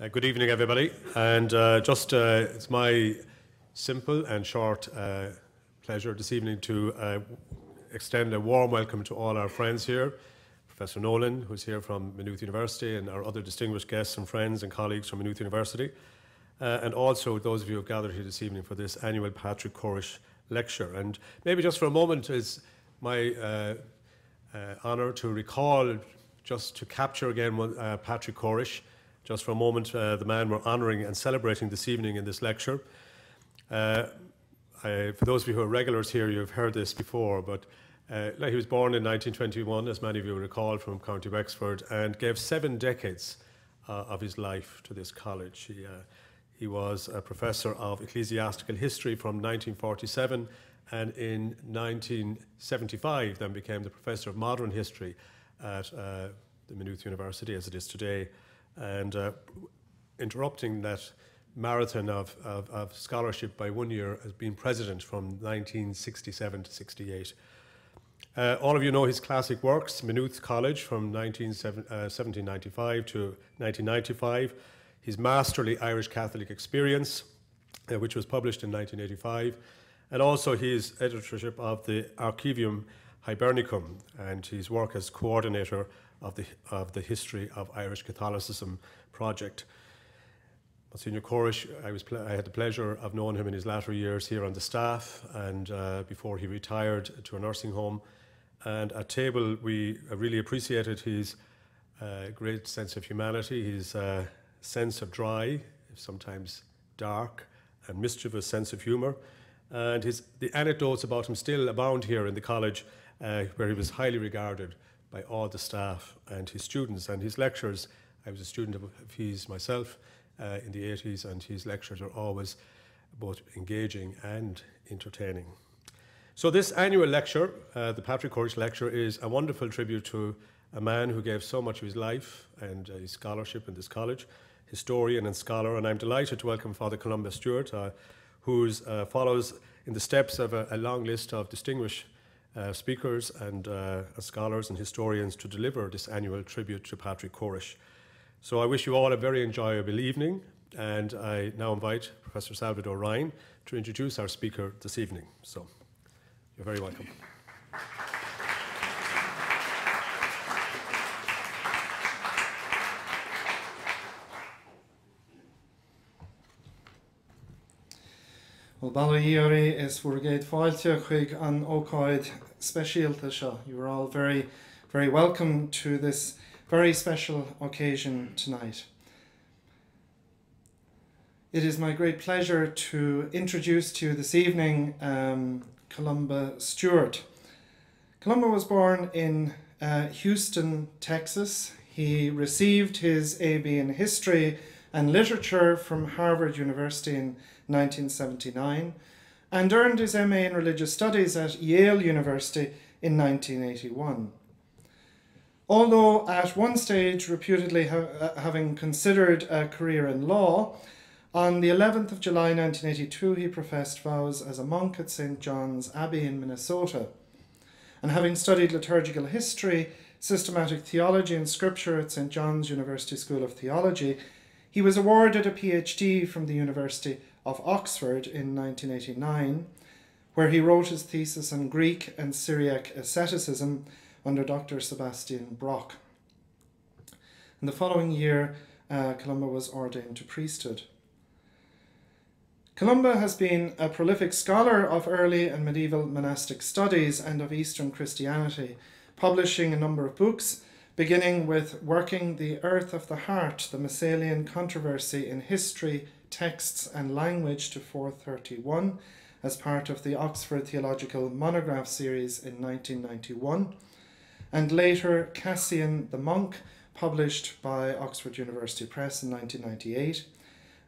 Uh, good evening, everybody. And uh, just uh, it's my simple and short uh, pleasure this evening to uh, extend a warm welcome to all our friends here. Professor Nolan, who's here from Maynooth University, and our other distinguished guests and friends and colleagues from Maynooth University. Uh, and also those of you who have gathered here this evening for this annual Patrick Corish lecture. And maybe just for a moment is my honour to recall, just to capture again Patrick Corish, just for a moment, uh, the man we're honouring and celebrating this evening in this lecture. Uh, I, for those of you who are regulars here, you've heard this before, but uh, he was born in 1921, as many of you recall, from County Wexford, and gave seven decades uh, of his life to this college. He, uh, he was a professor of ecclesiastical history from 1947, and in 1975 then became the professor of modern history at uh, the Maynooth University, as it is today and uh, interrupting that marathon of, of, of, scholarship by one year as being president from 1967 to 68. Uh, all of you know his classic works, Maynooth College from 19, uh, 1795 to 1995, his masterly Irish Catholic Experience, uh, which was published in 1985, and also his editorship of the Archivium Hibernicum and his work as coordinator of the, of the History of Irish Catholicism project. Monsignor Corish, I, was I had the pleasure of knowing him in his latter years here on the staff and uh, before he retired to a nursing home. And at table, we really appreciated his uh, great sense of humanity, his uh, sense of dry, sometimes dark, and mischievous sense of humour. And his, the anecdotes about him still abound here in the college, uh, where he was highly regarded by all the staff and his students and his lectures. I was a student of his myself uh, in the 80s, and his lectures are always both engaging and entertaining. So, this annual lecture, uh, the Patrick Corish Lecture, is a wonderful tribute to a man who gave so much of his life and uh, his scholarship in this college, historian and scholar. And I'm delighted to welcome Father Columba Stewart, uh, who uh, follows in the steps of a, a long list of distinguished uh, speakers and uh, scholars and historians to deliver this annual tribute to Patrick Corish. So I wish you all a very enjoyable evening, and I now invite Professor Salvador Ryan to introduce our speaker this evening. So you're very welcome. Well Ballyori is Furgate Fáilte chuig an ócáid speisialta seo. You are all very, very welcome to this very special occasion tonight. It is my great pleasure to introduce to you this evening um, Columba Stewart. Columba was born in uh, Houston, Texas. He received his AB in History and Literature from Harvard University in 1979 and earned his MA in Religious Studies at Yale University in 1981. Although at one stage reputedly ha- uh, having considered a career in law, on the 11th of July 1982 he professed vows as a monk at St. John's Abbey in Minnesota. And having studied liturgical history, systematic theology, and scripture at St. John's University School of Theology, he was awarded a PhD from the University of Oxford in 1989, where he wrote his thesis on Greek and Syriac asceticism under Dr. Sebastian Brock. In the following year, uh, Columba was ordained to priesthood. Columba has been a prolific scholar of early and medieval monastic studies and of Eastern Christianity, publishing a number of books, beginning with Working the Earth of the Heart, the Massalian Controversy in History, Texts and Language to 431 as part of the Oxford Theological Monograph series in 1991, and later Cassian the Monk, published by Oxford University Press in 1998,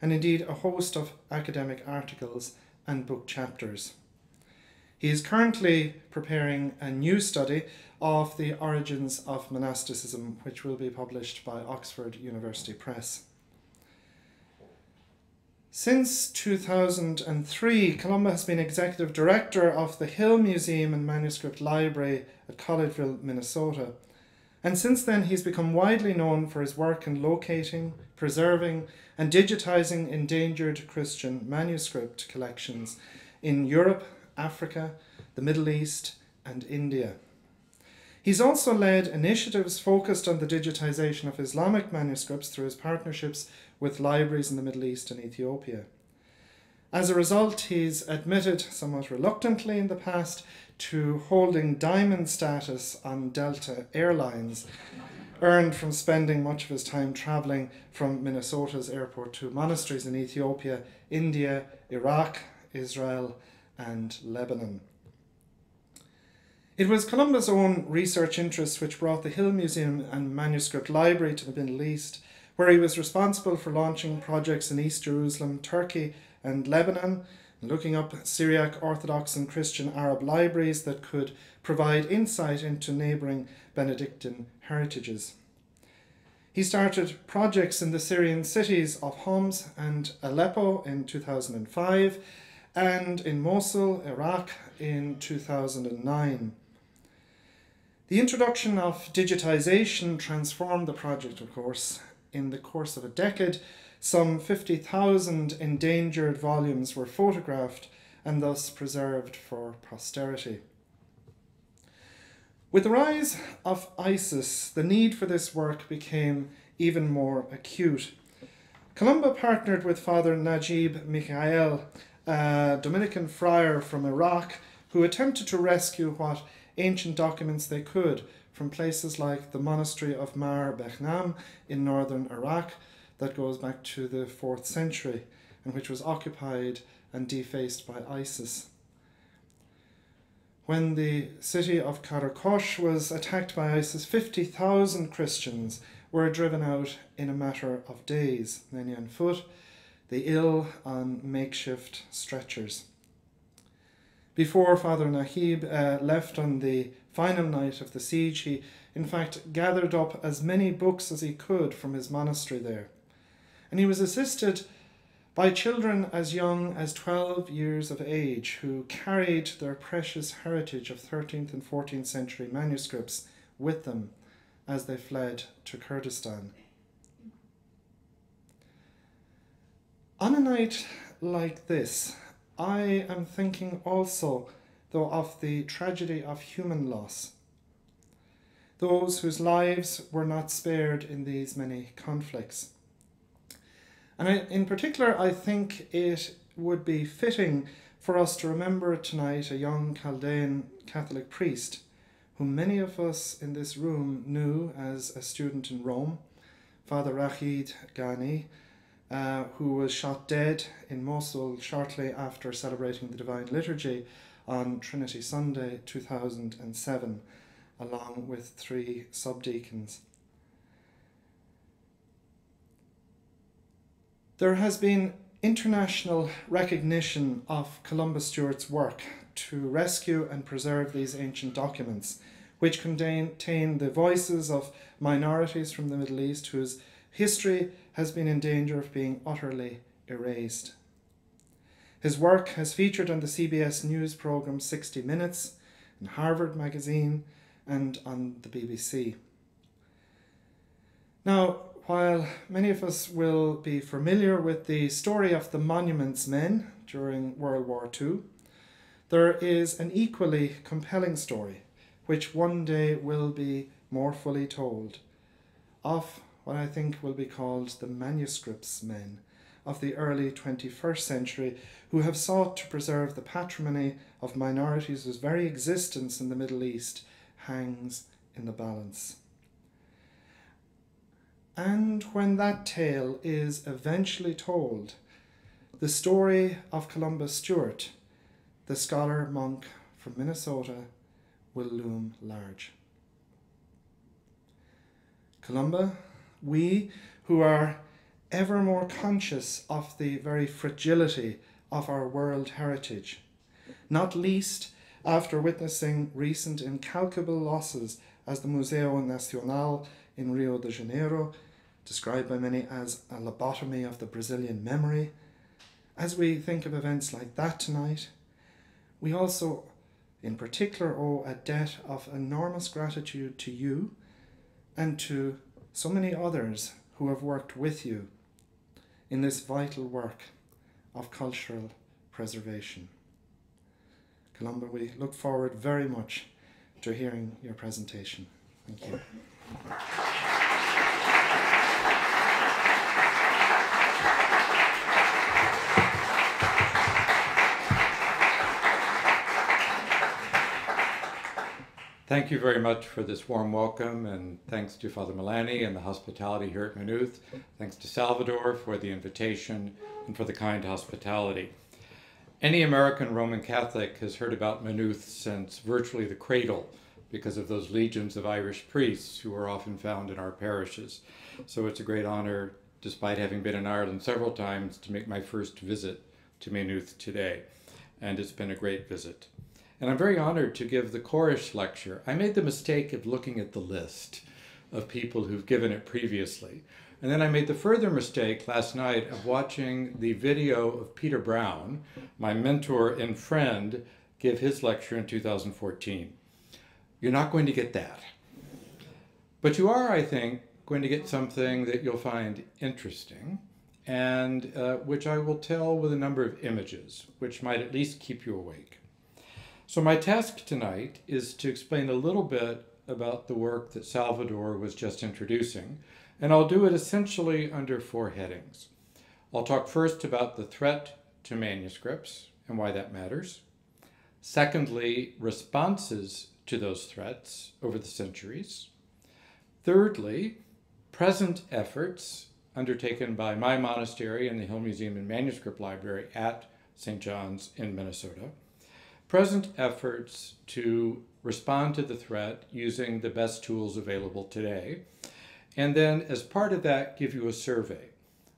and indeed a host of academic articles and book chapters. He is currently preparing a new study of the origins of monasticism, which will be published by Oxford University Press. Since 2003, Columba has been executive director of the Hill Museum and Manuscript Library at Collegeville, Minnesota. And since then, he's become widely known for his work in locating, preserving, and digitizing endangered Christian manuscript collections in Europe, Africa, the Middle East, and India. He's also led initiatives focused on the digitization of Islamic manuscripts through his partnerships with libraries in the Middle East and Ethiopia. As a result, he's admitted, somewhat reluctantly in the past, to holding diamond status on Delta Airlines, earned from spending much of his time traveling from Minnesota's airport to monasteries in Ethiopia, India, Iraq, Israel, and Lebanon. It was Columba's own research interests which brought the Hill Museum and Manuscript Library to the Middle East, where he was responsible for launching projects in East Jerusalem, Turkey, and Lebanon, looking up Syriac Orthodox and Christian Arab libraries that could provide insight into neighbouring Benedictine heritages. He started projects in the Syrian cities of Homs and Aleppo in 2005 and in Mosul, Iraq in 2009. The introduction of digitization transformed the project, of course. In the course of a decade, some 50,000 endangered volumes were photographed and thus preserved for posterity. With the rise of ISIS, the need for this work became even more acute. Columba partnered with Father Najib Mikhael, a Dominican friar from Iraq, who attempted to rescue what ancient documents they could from places like the monastery of Mar Behnam in northern Iraq that goes back to the 4th century and which was occupied and defaced by ISIS. When the city of Karakosh was attacked by ISIS, 50,000 Christians were driven out in a matter of days, many on foot, the ill on makeshift stretchers. Before Father Najib uh, left on the final night of the siege, he in fact gathered up as many books as he could from his monastery there. And he was assisted by children as young as 12 years of age who carried their precious heritage of 13th and 14th century manuscripts with them as they fled to Kurdistan. On a night like this, I am thinking also, though, of the tragedy of human loss. Those whose lives were not spared in these many conflicts. And I, in particular, I think it would be fitting for us to remember tonight a young Chaldean Catholic priest whom many of us in this room knew as a student in Rome, Father Ragheed Ganni, uh, who was shot dead in Mosul shortly after celebrating the Divine Liturgy on Trinity Sunday 2007, along with three subdeacons. There has been international recognition of Columba Stewart's work to rescue and preserve these ancient documents, which contain the voices of minorities from the Middle East whose history has been in danger of being utterly erased. His work has featured on the CBS News programme 60 Minutes, in Harvard Magazine, and on the BBC. Now, while many of us will be familiar with the story of the Monuments Men during World War II, there is an equally compelling story which one day will be more fully told of what I think will be called the manuscripts men of the early 21st century who have sought to preserve the patrimony of minorities whose very existence in the Middle East hangs in the balance. And when that tale is eventually told, the story of Columba Stewart, the scholar monk from Minnesota, will loom large. Columba we who are ever more conscious of the very fragility of our world heritage, not least after witnessing recent incalculable losses as the Museo Nacional in Rio de Janeiro, described by many as a lobotomy of the Brazilian memory. As we think of events like that tonight, we also, in particular, owe a debt of enormous gratitude to you and to so many others who have worked with you in this vital work of cultural preservation. Columba, we look forward very much to hearing your presentation. Thank you. Thank you very much for this warm welcome, and thanks to Father Mullaney and the hospitality here at Maynooth. Thanks to Salvador for the invitation and for the kind hospitality. Any American Roman Catholic has heard about Maynooth since virtually the cradle because of those legions of Irish priests who are often found in our parishes. So it's a great honor, despite having been in Ireland several times, to make my first visit to Maynooth today. And it's been a great visit. And I'm very honored to give the Corish lecture. I made the mistake of looking at the list of people who've given it previously. And then I made the further mistake last night of watching the video of Peter Brown, my mentor and friend, give his lecture in 2014. You're not going to get that. But you are, I think, going to get something that you'll find interesting and uh, which I will tell with a number of images, which might at least keep you awake. So my task tonight is to explain a little bit about the work that Salvador was just introducing, and I'll do it essentially under four headings. I'll talk first about the threat to manuscripts and why that matters. Secondly, responses to those threats over the centuries. Thirdly, present efforts undertaken by my monastery and the Hill Museum and Manuscript Library at St. John's in Minnesota present efforts to respond to the threat using the best tools available today. And then, as part of that, give you a survey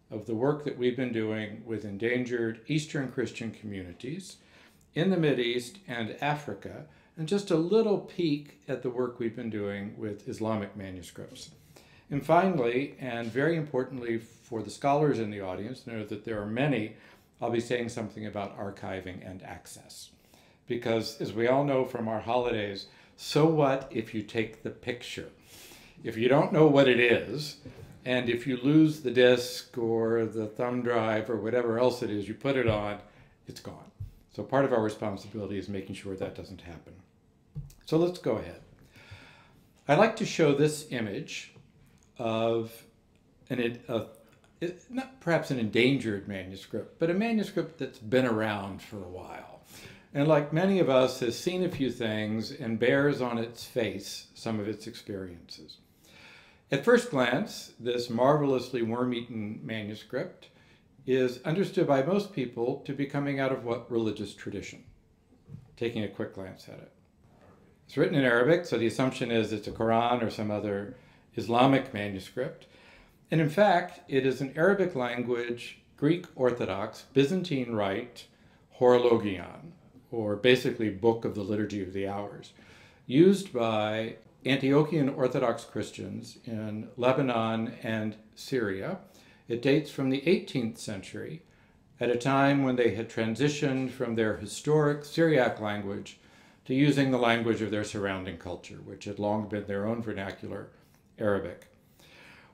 of the work that we've been doing with endangered Eastern Christian communities in the East and Africa, and just a little peek at the work we've been doing with Islamic manuscripts. And finally, and very importantly for the scholars in the audience, know that there are many, I'll be saying something about archiving and access because as we all know from our holidays, so what if you take the picture? If you don't know what it is, and if you lose the disk or the thumb drive or whatever else it is you put it on, it's gone. So part of our responsibility is making sure that doesn't happen. So let's go ahead. I'd like to show this image of an, a, not perhaps an endangered manuscript, but a manuscript that's been around for a while and like many of us, has seen a few things and bears on its face some of its experiences. At first glance, this marvelously worm-eaten manuscript is understood by most people to be coming out of what religious tradition? Taking a quick glance at it. It's written in Arabic, so the assumption is it's a Quran or some other Islamic manuscript. And in fact, it is an Arabic language, Greek Orthodox, Byzantine Rite, horologion, or basically Book of the Liturgy of the Hours, used by Antiochian Orthodox Christians in Lebanon and Syria. It dates from the 18th century, at a time when they had transitioned from their historic Syriac language to using the language of their surrounding culture, which had long been their own vernacular, Arabic.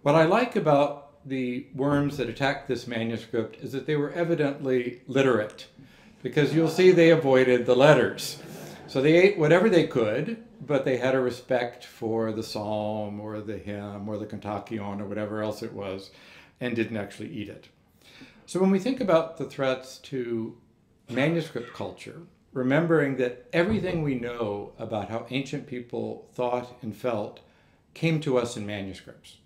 What I like about the worms that attacked this manuscript is that they were evidently literate because you'll see they avoided the letters. So they ate whatever they could, but they had a respect for the psalm or the hymn or the kontakion or whatever else it was and didn't actually eat it. So when we think about the threats to manuscript culture, remembering that everything we know about how ancient people thought and felt came to us in manuscripts.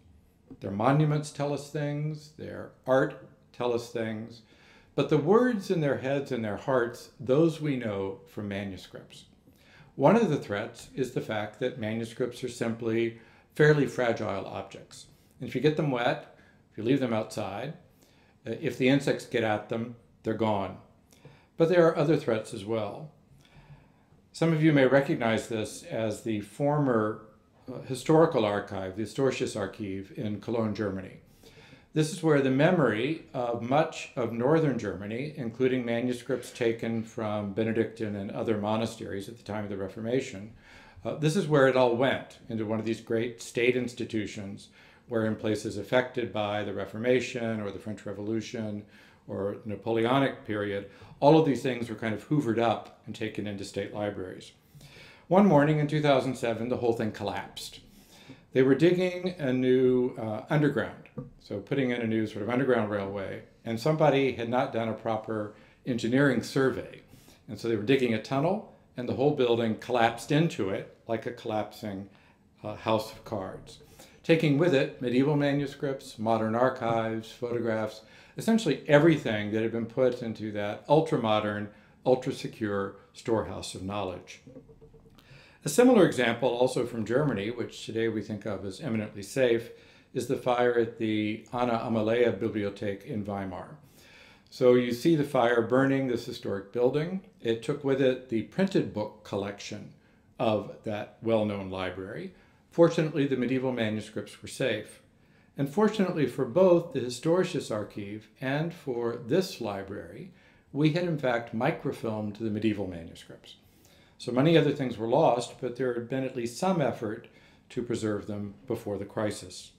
Their monuments tell us things, their art tell us things, but the words in their heads and their hearts, those we know from manuscripts. One of the threats is the fact that manuscripts are simply fairly fragile objects. And if you get them wet, if you leave them outside, uh, if the insects get at them, they're gone. But there are other threats as well. Some of you may recognize this as the former uh, historical archive, the Historisches Archiv in Cologne, Germany. This is where the memory of much of northern Germany, including manuscripts taken from Benedictine and other monasteries at the time of the Reformation, Uh, this is where it all went into one of these great state institutions where in places affected by the Reformation or the French Revolution or Napoleonic period, all of these things were kind of hoovered up and taken into state libraries. One morning in 2007, the whole thing collapsed. They were digging a new uh, underground, so putting in a new sort of underground railway, and somebody had not done a proper engineering survey. And so they were digging a tunnel, and the whole building collapsed into it like a collapsing uh, house of cards, taking with it medieval manuscripts, modern archives, photographs, essentially everything that had been put into that ultra modern, ultra secure storehouse of knowledge. A similar example, also from Germany, which today we think of as eminently safe, is the fire at the Anna Amalia Bibliothek in Weimar. So you see the fire burning this historic building. It took with it the printed book collection of that well known library. Fortunately, the medieval manuscripts were safe. And fortunately for both the Historisches Archive and for this library, we had in fact microfilmed the medieval manuscripts. So many other things were lost, but there had been at least some effort to preserve them before the crisis.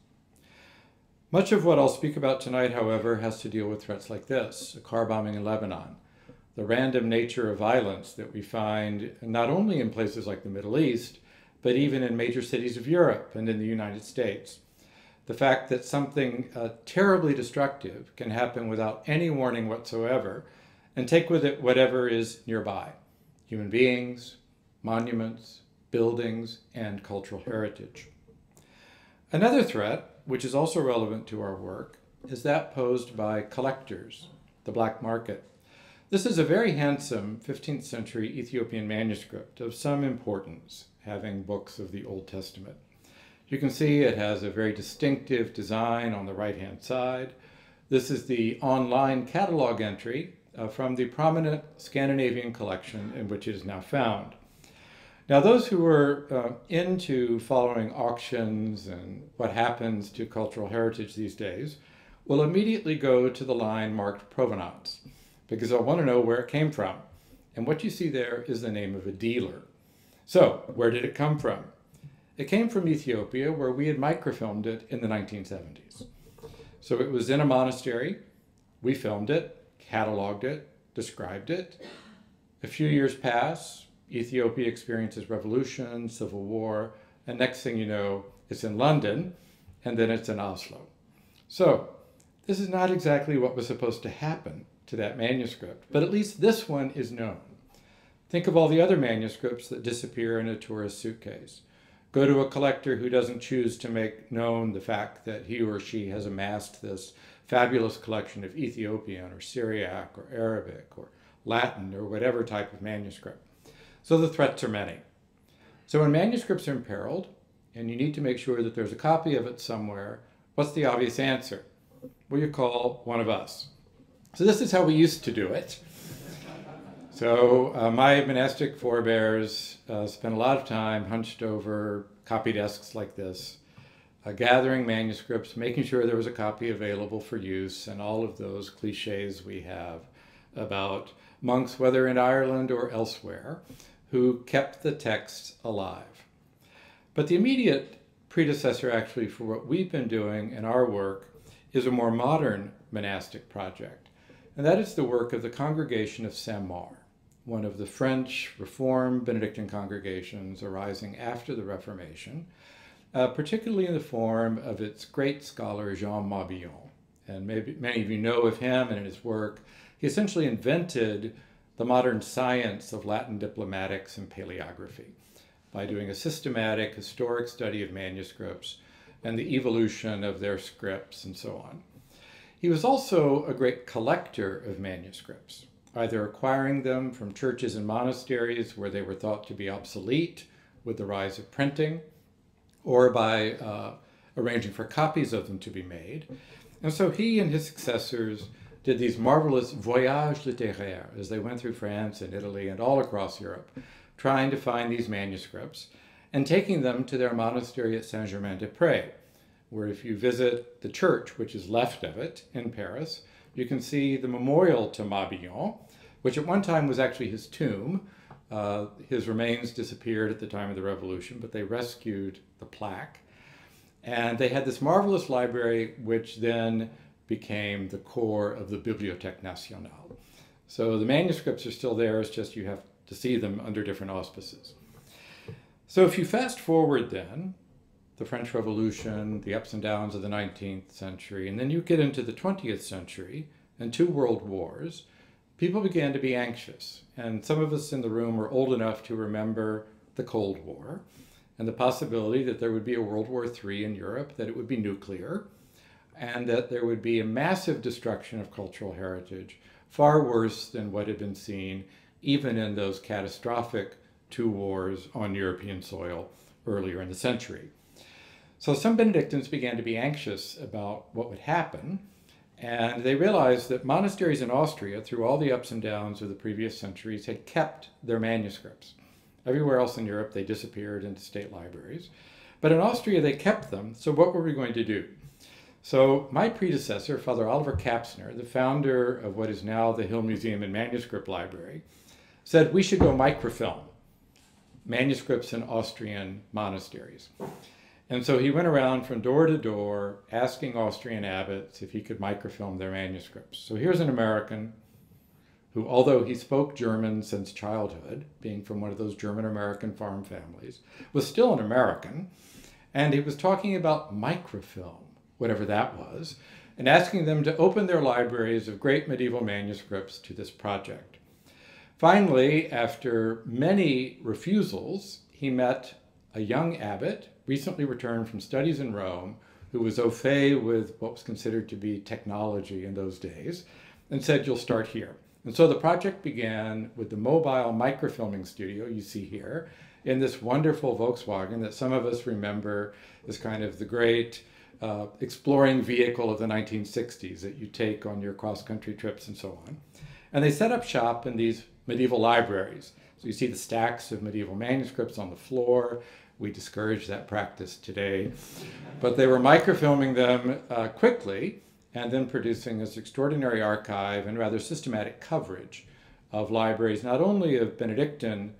Much of what I'll speak about tonight, however, has to deal with threats like this a car bombing in Lebanon, the random nature of violence that we find not only in places like the Middle East, but even in major cities of Europe and in the United States the fact that something uh, terribly destructive can happen without any warning whatsoever and take with it whatever is nearby human beings, monuments, buildings, and cultural heritage. Another threat, which is also relevant to our work, is that posed by collectors, the black market. This is a very handsome 15th century Ethiopian manuscript of some importance, having books of the Old Testament. You can see it has a very distinctive design on the right-hand side. This is the online catalog entry uh, from the prominent Scandinavian collection in which it is now found. Now, those who are uh, into following auctions and what happens to cultural heritage these days will immediately go to the line marked provenance because they'll want to know where it came from. And what you see there is the name of a dealer. So, where did it come from? It came from Ethiopia, where we had microfilmed it in the 1970s. So it was in a monastery. We filmed it, cataloged it, described it. A few years pass. Ethiopia experiences revolution, civil war, and next thing you know, it's in London, and then it's in Oslo. So this is not exactly what was supposed to happen to that manuscript, but at least this one is known. Think of all the other manuscripts that disappear in a tourist suitcase. Go to a collector who doesn't choose to make known the fact that he or she has amassed this fabulous collection of Ethiopian or Syriac or Arabic or Latin or whatever type of manuscript. So the threats are many. So when manuscripts are imperiled, and you need to make sure that there's a copy of it somewhere, what's the obvious answer? Well, you call one of us. So this is how we used to do it. So uh, my monastic forebears uh, spent a lot of time hunched over copy desks like this, uh, gathering manuscripts, making sure there was a copy available for use, and all of those cliches we have about monks, whether in Ireland or elsewhere, who kept the texts alive. But the immediate predecessor, actually, for what we've been doing in our work is a more modern monastic project, and that is the work of the Congregation of Saint Maur one of the French Reformed Benedictine congregations arising after the Reformation, uh, particularly in the form of its great scholar Jean Mabillon. And maybe many of you know of him and his work. He essentially invented the modern science of Latin diplomatics and paleography by doing a systematic historic study of manuscripts and the evolution of their scripts and so on. He was also a great collector of manuscripts either acquiring them from churches and monasteries where they were thought to be obsolete with the rise of printing, or by uh, arranging for copies of them to be made. And so he and his successors did these marvelous voyages littéraires as they went through France and Italy and all across Europe, trying to find these manuscripts and taking them to their monastery at Saint Germain des Prés, where if you visit the church, which is left of it in Paris, you can see the memorial to Mabillon, which at one time was actually his tomb, Uh, his remains disappeared at the time of the revolution, but they rescued the plaque. And they had this marvelous library, which then became the core of the Bibliothèque Nationale. So the manuscripts are still there, it's just you have to see them under different auspices. So if you fast forward then, the French Revolution, the ups and downs of the 19th century, and then you get into the 20th century and two world wars, people began to be anxious. And some of us in the room are old enough to remember the Cold War and the possibility that there would be a World War III in Europe, that it would be nuclear, and that there would be a massive destruction of cultural heritage, far worse than what had been seen even in those catastrophic two wars on European soil earlier in the century. So some Benedictines began to be anxious about what would happen, and they realized that monasteries in Austria, through all the ups and downs of the previous centuries, had kept their manuscripts. Everywhere else in Europe, they disappeared into state libraries. But in Austria, they kept them. So what were we going to do? So my predecessor, Father Oliver Kapsner, the founder of what is now the Hill Museum and Manuscript Library, said we should go microfilm manuscripts in Austrian monasteries. And so he went around from door to door asking Austrian abbots if he could microfilm their manuscripts. So here's an American who, although he spoke German since childhood, being from one of those German American farm families, was still an American. And he was talking about microfilm, whatever that was, and asking them to open their libraries of great medieval manuscripts to this project. Finally, after many refusals, he met a young abbot, recently returned from studies in Rome, who was au fait with what was considered to be technology in those days, and said, You'll start here. And so the project began with the mobile microfilming studio you see here in this wonderful Volkswagen that some of us remember as kind of the great uh, exploring vehicle of the 1960s that you take on your cross country trips and so on. And they set up shop in these medieval libraries. So you see the stacks of medieval manuscripts on the floor. We discourage that practice today. But they were microfilming them uh, quickly and then producing this extraordinary archive and rather systematic coverage of libraries, not only of Benedictine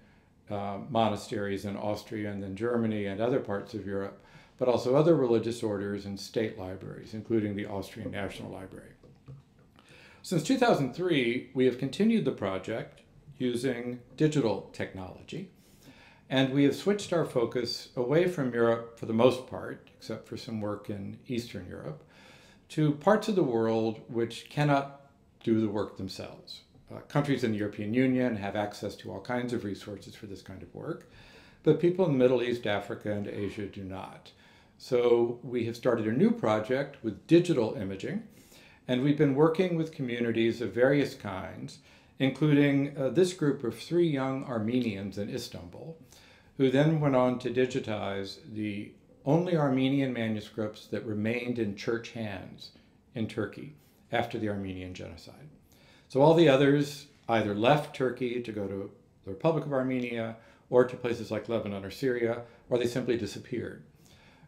uh, monasteries in Austria and then Germany and other parts of Europe, but also other religious orders and state libraries, including the Austrian National Library. Since 2003, we have continued the project using digital technology, and we have switched our focus away from Europe for the most part, except for some work in Eastern Europe, to parts of the world which cannot do the work themselves. Uh, countries in the European Union have access to all kinds of resources for this kind of work, but people in the Middle East, Africa, and Asia do not. So we have started a new project with digital imaging, and we've been working with communities of various kinds, including uh, this group of three young Armenians in Istanbul, who then went on to digitize the only Armenian manuscripts that remained in church hands in Turkey after the Armenian genocide. So all the others either left Turkey to go to the Republic of Armenia or to places like Lebanon or Syria, or they simply disappeared.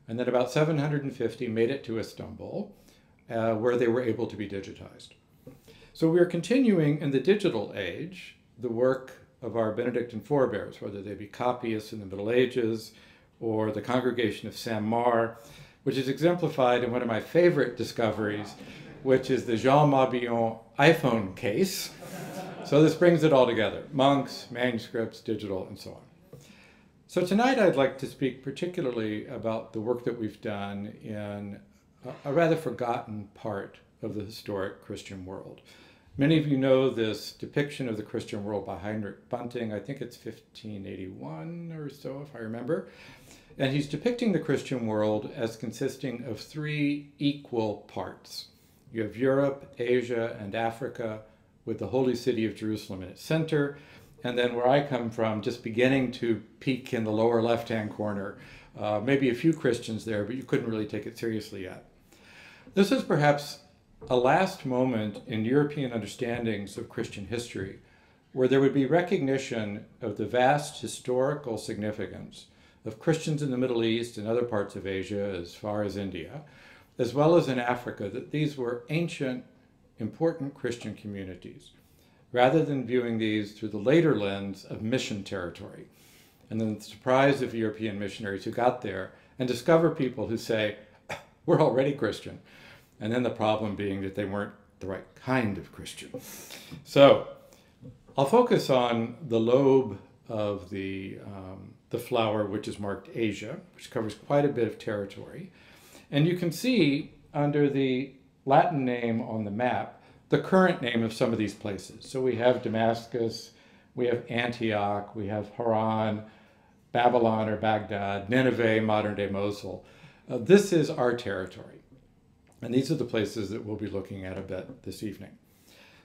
And then about 750 made it to Istanbul, uh, where they were able to be digitized. So we are continuing in the digital age the work of our Benedictine forebears, whether they be copyists in the Middle Ages, or the Congregation of Saint Maur, which is exemplified in one of my favorite discoveries, which is the Jean Mabillon iPhone case. So this brings it all together monks, manuscripts, digital, and so on. So tonight I'd like to speak particularly about the work that we've done in a, rather forgotten part of the historic Christian world. Many of you know this depiction of the Christian world by Heinrich Bunting. I think it's 1581 or so, if I remember. And he's depicting the Christian world as consisting of three equal parts. You have Europe, Asia, and Africa, with the holy city of Jerusalem in its center. And then where I come from, just beginning to peak in the lower left hand corner, uh, maybe a few Christians there, but you couldn't really take it seriously yet. This is perhaps a last moment in European understandings of Christian history where there would be recognition of the vast historical significance of Christians in the Middle East and other parts of Asia as far as India, as well as in Africa, that these were ancient, important Christian communities. Rather than viewing these through the later lens of mission territory. And then the surprise of European missionaries who got there and discover people who say, We're already Christian. And then the problem being that they weren't the right kind of Christian. So I'll focus on the lobe of the, um, the flower, which is marked Asia, which covers quite a bit of territory. And you can see under the Latin name on the map the current name of some of these places. So we have Damascus, we have Antioch, we have Haran, Babylon or Baghdad, Nineveh, modern day Mosul. Uh, this is our territory. And these are the places that we'll be looking at a bit this evening.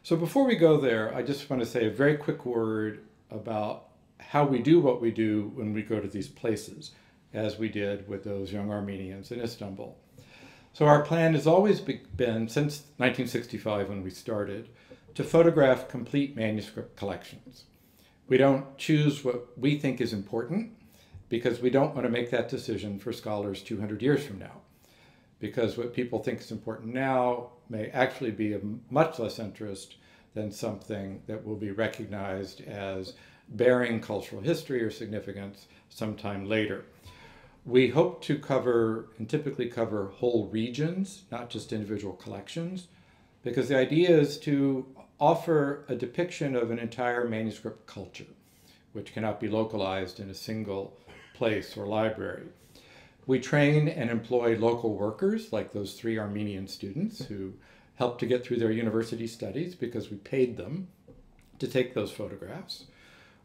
So before we go there, I just want to say a very quick word about how we do what we do when we go to these places, as we did with those young Armenians in Istanbul. So our plan has always been, since 1965 when we started, to photograph complete manuscript collections. We don't choose what we think is important because we don't want to make that decision for scholars 200 years from now. Because what people think is important now may actually be of much less interest than something that will be recognized as bearing cultural history or significance sometime later. We hope to cover and typically cover whole regions, not just individual collections, because the idea is to offer a depiction of an entire manuscript culture, which cannot be localized in a single place or library. We train and employ local workers, like those three Armenian students who helped to get through their university studies because we paid them to take those photographs.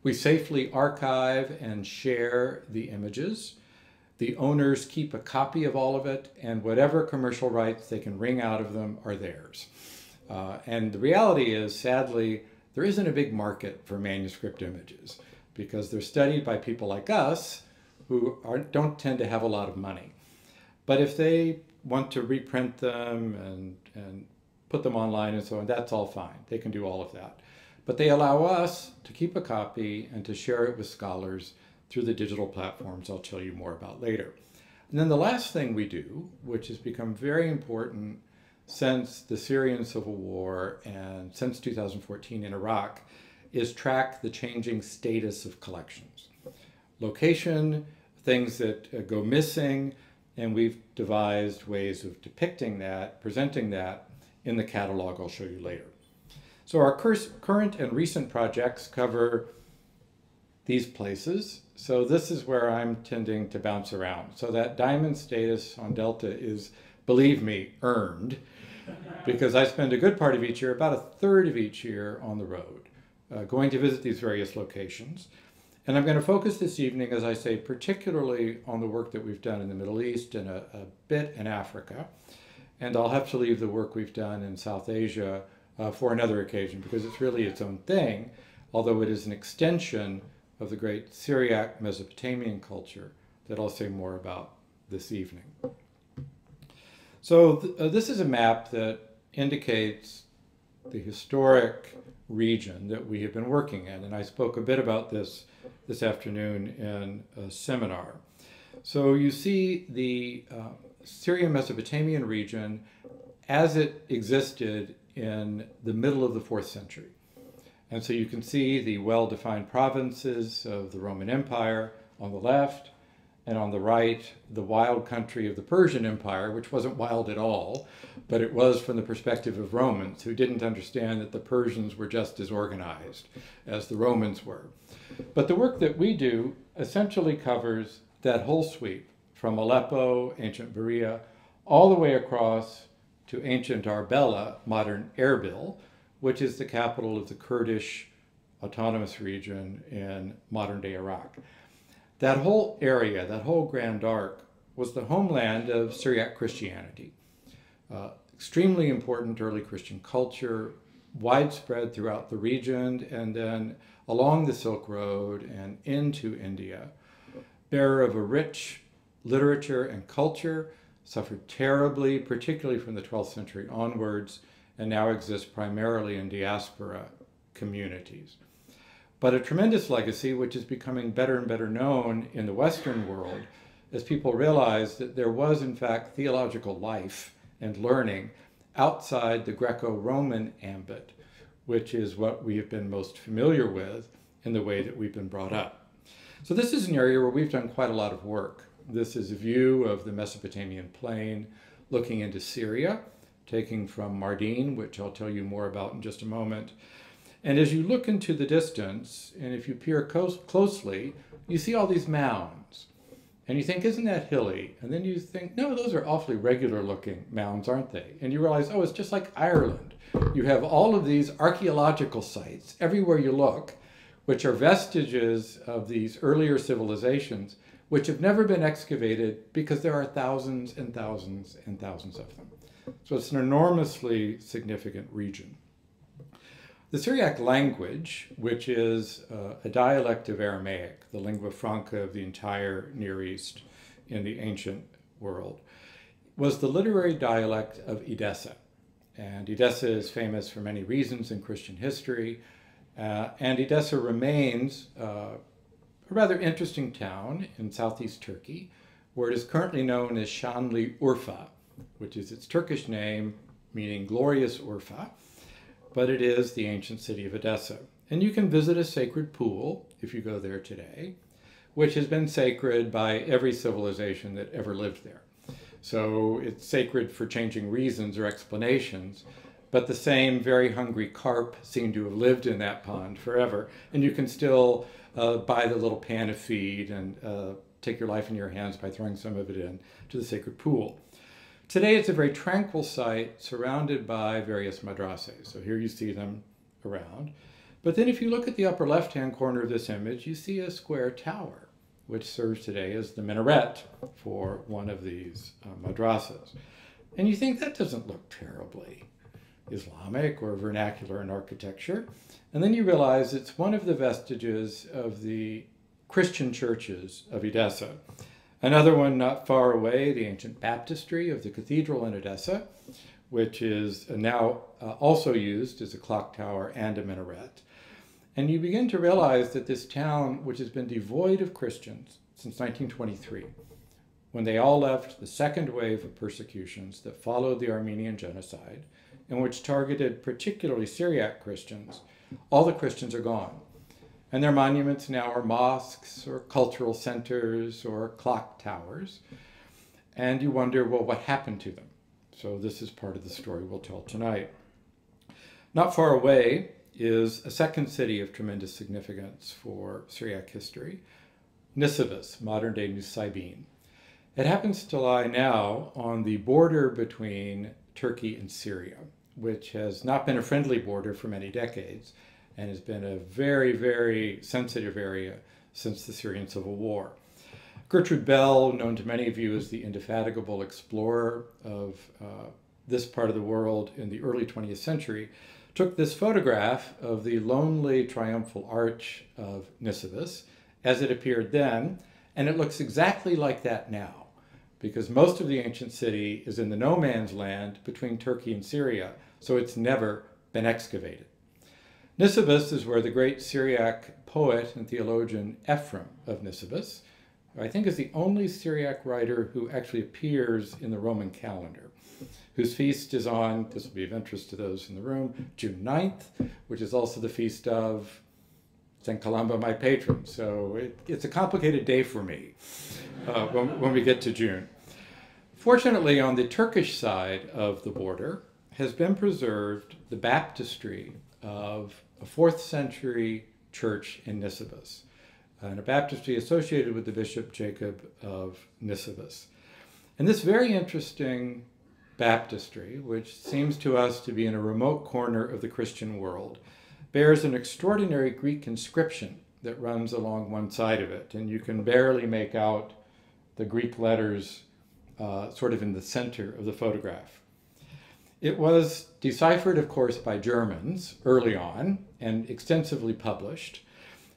We safely archive and share the images the owners keep a copy of all of it, and whatever commercial rights they can wring out of them are theirs. Uh, and the reality is, sadly, there isn't a big market for manuscript images because they're studied by people like us who are, don't tend to have a lot of money. But if they want to reprint them and, and put them online and so on, that's all fine. They can do all of that. But they allow us to keep a copy and to share it with scholars through the digital platforms I'll tell you more about later. And then the last thing we do, which has become very important since the Syrian civil war and since 2014 in Iraq, is track the changing status of collections. Location, things that uh, go missing, and we've devised ways of depicting that, presenting that in the catalog I'll show you later. So our current and recent projects cover these places. So this is where I'm tending to bounce around. So that diamond status on Delta is, believe me, earned because I spend a good part of each year, about a third of each year on the road, uh, going to visit these various locations. And I'm going to focus this evening, as I say, particularly on the work that we've done in the Middle East and a, a bit in Africa. And I'll have to leave the work we've done in South Asia uh, for another occasion because it's really its own thing, although it is an extension of the great Syriac Mesopotamian culture that I'll say more about this evening. So th uh, this is a map that indicates the historic region that we have been working in, and I spoke a bit about this this afternoon in a seminar. So you see the uh, Mesopotamian region as it existed in the middle of the fourth century. And so you can see the well-defined provinces of the Roman Empire on the left, and on the right, the wild country of the Persian Empire, which wasn't wild at all, but it was from the perspective of Romans who didn't understand that the Persians were just as organized as the Romans were. But the work that we do essentially covers that whole sweep from Aleppo, ancient Berea, all the way across to ancient Arbela, modern Erbil, which is the capital of the Kurdish autonomous region in modern day Iraq. That whole area, that whole Grand Arc, was the homeland of Syriac Christianity. Uh, extremely important early Christian culture, widespread throughout the region and then along the Silk Road and into India. Bearer of a rich literature and culture, suffered terribly, particularly from the 12th century onwards, and now exists primarily in diaspora communities. But a tremendous legacy, which is becoming better and better known in the Western world, as people realize that there was, in fact, theological life and learning outside the Greco Roman ambit, which is what we have been most familiar with in the way that we've been brought up. So this is an area where we've done quite a lot of work. This is a view of the Mesopotamian plain looking into Syria, taking from Mardin, which I'll tell you more about in just a moment. And as you look into the distance, and if you peer closely, you see all these mounds. And you think, isn't that hilly? And then you think, no, those are awfully regular looking mounds, aren't they? And you realize, oh, it's just like Ireland. You have all of these archaeological sites everywhere you look, which are vestiges of these earlier civilizations, which have never been excavated because there are thousands and thousands and thousands of them. So it's an enormously significant region. The Syriac language, which is uh, a dialect of Aramaic, the lingua franca of the entire Near East in the ancient world, was the literary dialect of Edessa. And Edessa is famous for many reasons in Christian history. Uh, and Edessa remains uh, a rather interesting town in southeast Turkey, where it is currently known as Şanlı Urfa, which is its Turkish name, meaning glorious Urfa but it is the ancient city of Edessa. And you can visit a sacred pool if you go there today, which has been sacred by every civilization that ever lived there. So it's sacred for changing reasons or explanations, but the same very hungry carp seem to have lived in that pond forever. And you can still uh, buy the little pan of feed and uh, take your life in your hands by throwing some of it in to the sacred pool. Today it's a very tranquil site surrounded by various madrasas. So here you see them around. But then if you look at the upper left-hand corner of this image, you see a square tower, which serves today as the minaret for one of these uh, madrasas. And you think that doesn't look terribly Islamic or vernacular in architecture. And then you realize it's one of the vestiges of the Christian churches of Edessa. Another one not far away, the ancient baptistry of the cathedral in Edessa, which is now uh, also used as a clock tower and a minaret. And you begin to realize that this town, which has been devoid of Christians since 1923, when they all left the second wave of persecutions that followed the Armenian genocide, and which targeted particularly Syriac Christians, all the Christians are gone. And their monuments now are mosques or cultural centers or clock towers. And you wonder, well, what happened to them? So this is part of the story we'll tell tonight. Not far away is a second city of tremendous significance for Syriac history, Nisibis, modern-day Nusaybin. It happens to lie now on the border between Turkey and Syria, which has not been a friendly border for many decades and has been a very, very sensitive area since the Syrian civil war. Gertrude Bell, known to many of you as the indefatigable explorer of uh, this part of the world in the early 20th century, took this photograph of the lonely triumphal arch of Nisibis as it appeared then, and it looks exactly like that now, because most of the ancient city is in the no man's land between Turkey and Syria, so it's never been excavated. Nisibis is where the great Syriac poet and theologian Ephraim of Nisibis, I think is the only Syriac writer who actually appears in the Roman calendar, whose feast is on, this will be of interest to those in the room, June 9th, which is also the feast of St. Columba, my patron. So it, it's a complicated day for me uh, when, when we get to June. Fortunately, on the Turkish side of the border has been preserved the baptistry of a fourth century church in Nisibis, and a baptistry associated with the Bishop Jacob of Nisibis. And this very interesting baptistry, which seems to us to be in a remote corner of the Christian world, bears an extraordinary Greek inscription that runs along one side of it, and you can barely make out the Greek letters uh, sort of in the center of the photograph. It was deciphered, of course, by Germans early on and extensively published.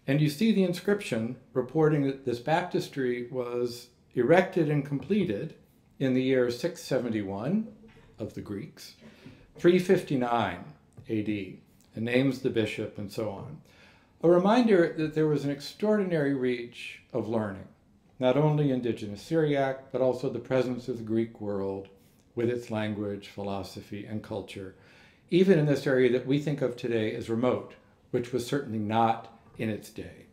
And you see the inscription reporting that this baptistry was erected and completed in the year 671 of the Greeks, 359 AD, and names the bishop and so on. A reminder that there was an extraordinary reach of learning, not only indigenous Syriac, but also the presence of the Greek world with its language, philosophy, and culture even in this area that we think of today as remote, which was certainly not in its day.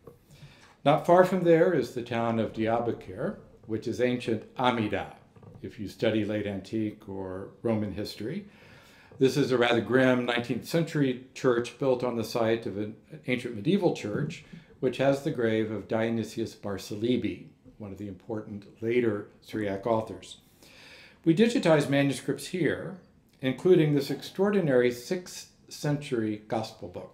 Not far from there is the town of Diyarbakir, which is ancient Amida, if you study late antique or Roman history. This is a rather grim 19th century church built on the site of an ancient medieval church, which has the grave of Dionysius Barsalibi, one of the important later Syriac authors. We digitized manuscripts here, including this extraordinary 6th century gospel book.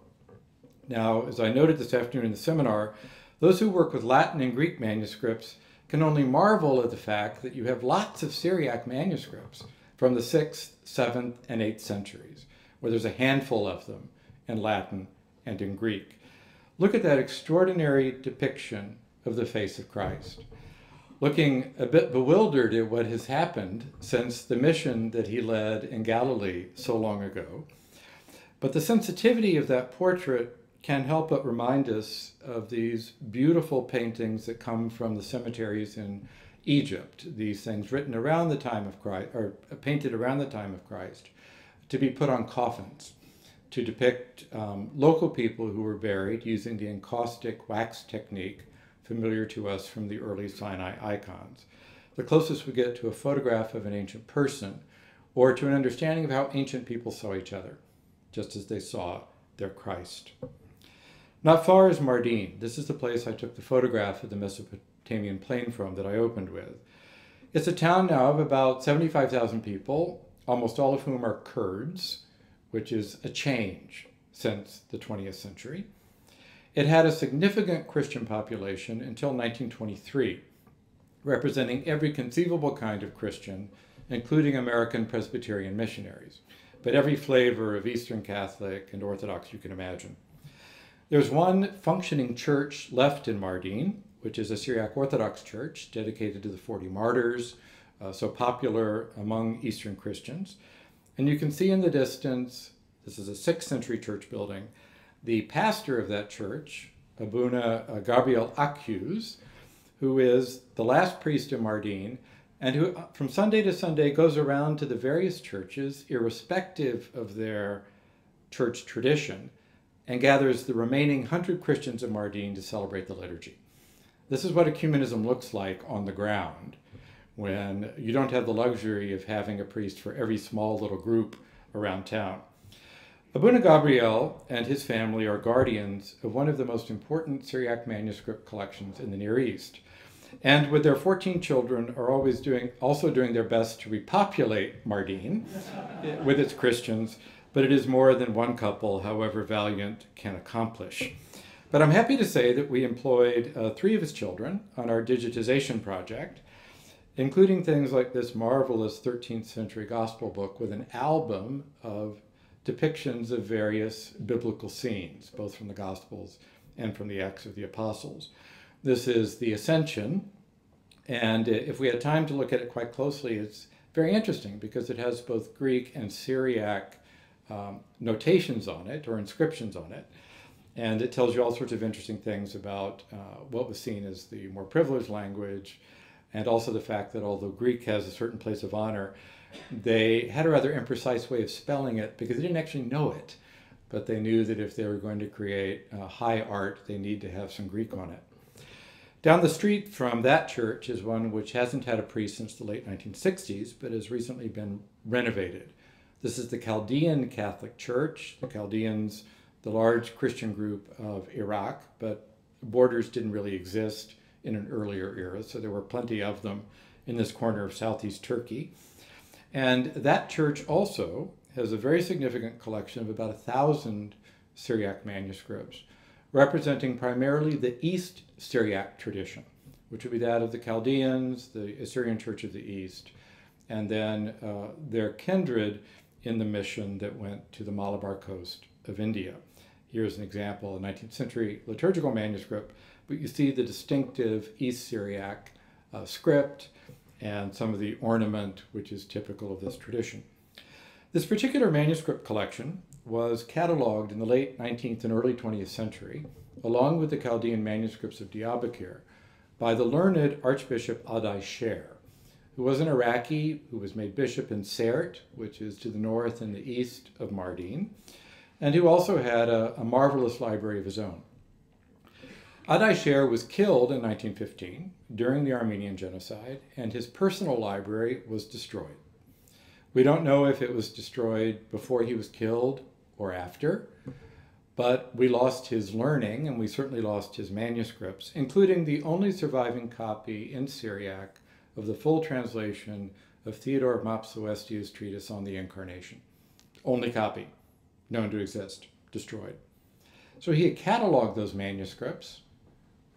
Now, as I noted this afternoon in the seminar, those who work with Latin and Greek manuscripts can only marvel at the fact that you have lots of Syriac manuscripts from the 6th, 7th, and 8th centuries, where there's a handful of them in Latin and in Greek. Look at that extraordinary depiction of the face of Christ. Looking a bit bewildered at what has happened since the mission that he led in Galilee so long ago. But the sensitivity of that portrait can help but remind us of these beautiful paintings that come from the cemeteries in Egypt, these things written around the time of Christ, or painted around the time of Christ, to be put on coffins to depict um, local people who were buried using the encaustic wax technique familiar to us from the early Sinai icons. The closest we get to a photograph of an ancient person or to an understanding of how ancient people saw each other, just as they saw their Christ. Not far is Mardin. This is the place I took the photograph of the Mesopotamian plain from that I opened with. It's a town now of about 75,000 people, almost all of whom are Kurds, which is a change since the 20th century. It had a significant Christian population until 1923, representing every conceivable kind of Christian, including American Presbyterian missionaries, but every flavor of Eastern Catholic and Orthodox you can imagine. There's one functioning church left in Mardin, which is a Syriac Orthodox church dedicated to the 40 martyrs, uh, so popular among Eastern Christians. And you can see in the distance, this is a 6th century church building, the pastor of that church, Abuna uh, Gabriel Akyuz, who is the last priest in Mardin, and who uh, from Sunday to Sunday goes around to the various churches, irrespective of their church tradition, and gathers the remaining hundred Christians of Mardin to celebrate the liturgy. This is what ecumenism looks like on the ground when you don't have the luxury of having a priest for every small little group around town. Abuna Gabriel and his family are guardians of one of the most important Syriac manuscript collections in the Near East. And with their 14 children are always doing also doing their best to repopulate Mardin with its Christians but it is more than one couple, however valiant, can accomplish. But I'm happy to say that we employed uh, three of his children on our digitization project, including things like this marvelous 13th century gospel book with an album of depictions of various biblical scenes, both from the Gospels and from the Acts of the Apostles. This is the Ascension, and if we had time to look at it quite closely, it's very interesting because it has both Greek and Syriac um, notations on it or inscriptions on it. And it tells you all sorts of interesting things about uh, what was seen as the more privileged language, and also the fact that although Greek has a certain place of honor, they had a rather imprecise way of spelling it because they didn't actually know it. But they knew that if they were going to create uh, high art, they need to have some Greek on it. Down the street from that church is one which hasn't had a priest since the late 1960s, but has recently been renovated. This is the Chaldean Catholic Church. The Chaldeans, the large Christian group of Iraq, but borders didn't really exist in an earlier era, so there were plenty of them in this corner of southeast Turkey. And that church also has a very significant collection of about a thousand Syriac manuscripts, representing primarily the East Syriac tradition, which would be that of the Chaldeans, the Assyrian Church of the East, and then uh, their kindred in the mission that went to the Malabar coast of India. Here's an example, a 19th century liturgical manuscript, but you see the distinctive East Syriac uh, script and some of the ornament which is typical of this tradition. This particular manuscript collection was cataloged in the late 19th and early 20th century, along with the Chaldean manuscripts of Diyarbakir, by the learned Archbishop Addai Scher, who was an Iraqi who was made bishop in Sert, which is to the north and the east of Mardin, and who also had a, a marvelous library of his own. Addai Scher was killed in 1915 during the Armenian genocide, and his personal library was destroyed. We don't know if it was destroyed before he was killed or after, but we lost his learning and we certainly lost his manuscripts, including the only surviving copy in Syriac of the full translation of Theodore Mopsuestius' treatise on the Incarnation. Only copy known to exist, destroyed. So he had cataloged those manuscripts,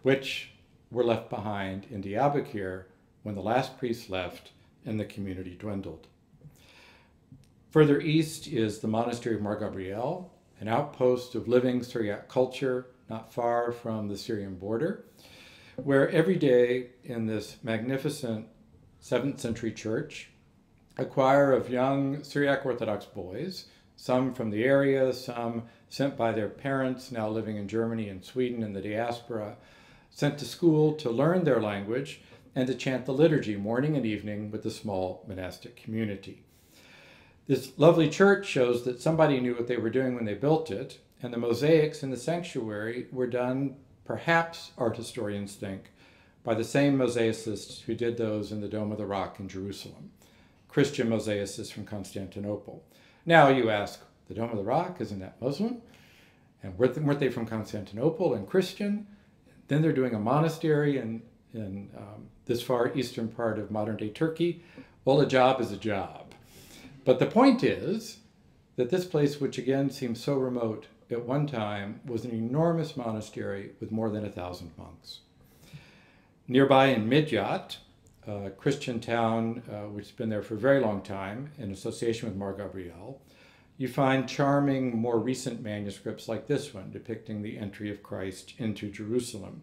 which were left behind in Diyarbakir when the last priest left and the community dwindled. Further east is the monastery of Mar Gabriel, an outpost of living Syriac culture not far from the Syrian border, where every day in this magnificent 7th century church, a choir of young Syriac Orthodox boys, some from the area, some sent by their parents, now living in Germany and Sweden in the diaspora, sent to school to learn their language and to chant the liturgy morning and evening with the small monastic community. This lovely church shows that somebody knew what they were doing when they built it, and the mosaics in the sanctuary were done, perhaps art historians think, by the same mosaicists who did those in the Dome of the Rock in Jerusalem, Christian mosaicists from Constantinople. Now you ask, the Dome of the Rock, isn't that Muslim? And weren't they from Constantinople and Christian? Then they're doing a monastery in, in um, this far eastern part of modern day Turkey. Well, a job is a job. But the point is that this place, which again seems so remote, at one time was an enormous monastery with more than a thousand monks. Nearby in Midyat, a Christian town uh, which has been there for a very long time in association with Mar Gabriel, you find charming, more recent manuscripts like this one, depicting the entry of Christ into Jerusalem,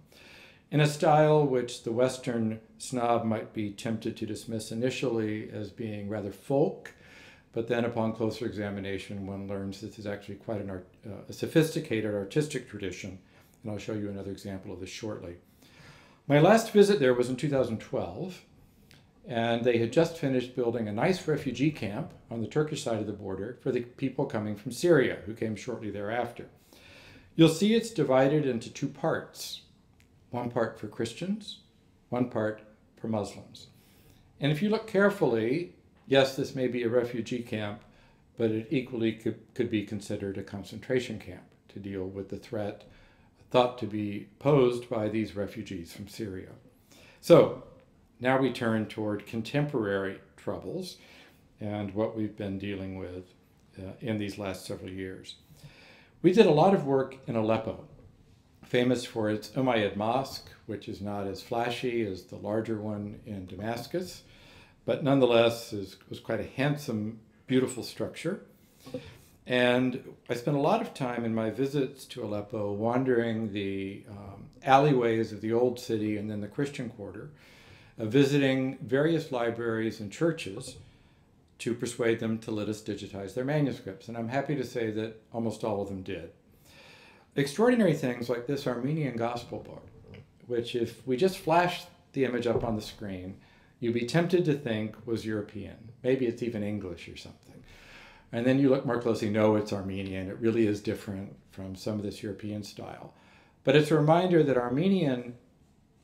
in a style which the Western snob might be tempted to dismiss initially as being rather folk but then upon closer examination, one learns this is actually quite an art, uh, a sophisticated artistic tradition, and I'll show you another example of this shortly. My last visit there was in 2012, and they had just finished building a nice refugee camp on the Turkish side of the border for the people coming from Syria, who came shortly thereafter. You'll see it's divided into two parts, one part for Christians, one part for Muslims. And if you look carefully, yes, this may be a refugee camp, but it equally could, could be considered a concentration camp to deal with the threat thought to be posed by these refugees from Syria. So now we turn toward contemporary troubles and what we've been dealing with uh, in these last several years. We did a lot of work in Aleppo, famous for its Umayyad Mosque, which is not as flashy as the larger one in Damascus, but nonetheless is, was quite a handsome, beautiful structure. And I spent a lot of time in my visits to Aleppo wandering the um, alleyways of the old city and then the Christian quarter, visiting various libraries and churches to persuade them to let us digitize their manuscripts. And I'm happy to say that almost all of them did. Extraordinary things like this Armenian Gospel book, which, if we just flash the image up on the screen, you'd be tempted to think was European. Maybe it's even English or something. And then you look more closely, no, it's Armenian. It really is different from some of this European style. But it's a reminder that Armenian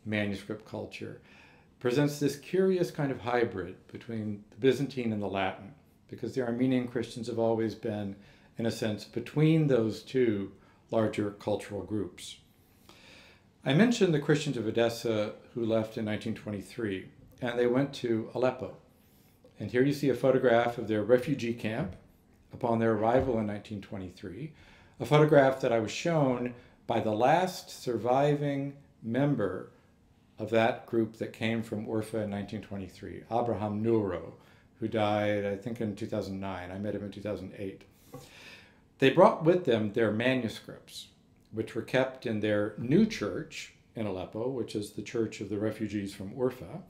manuscript culture presents this curious kind of hybrid between the Byzantine and the Latin, because the Armenian Christians have always been, in a sense, between those two larger cultural groups. I mentioned the Christians of Edessa who left in 1923 and they went to Aleppo. And here you see a photograph of their refugee camp upon their arrival in 1923, a photograph that I was shown by the last surviving member of that group that came from Urfa in 1923, Abraham Nuro, who died, I think, in 2009. I met him in 2008. They brought with them their manuscripts, which were kept in their new church in Aleppo, which is the Church of the Refugees from Urfa.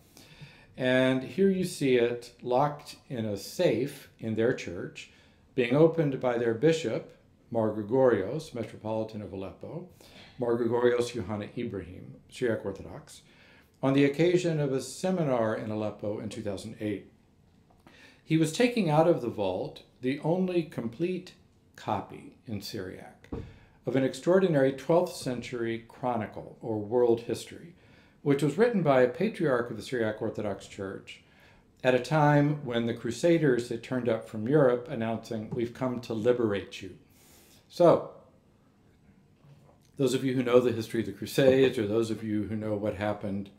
And here you see it locked in a safe in their church, being opened by their bishop, Mar Metropolitan of Aleppo, Mar Gregorios Yohanna Ibrahim, Syriac Orthodox. On the occasion of a seminar in Aleppo in 2008. He was taking out of the vault the only complete copy in Syriac of an extraordinary 12th century chronicle or world history, which was written by a patriarch of the Syriac Orthodox Church at a time when the Crusaders had turned up from Europe announcing, We've come to liberate you. So, those of you who know the history of the Crusades, or those of you who know what happened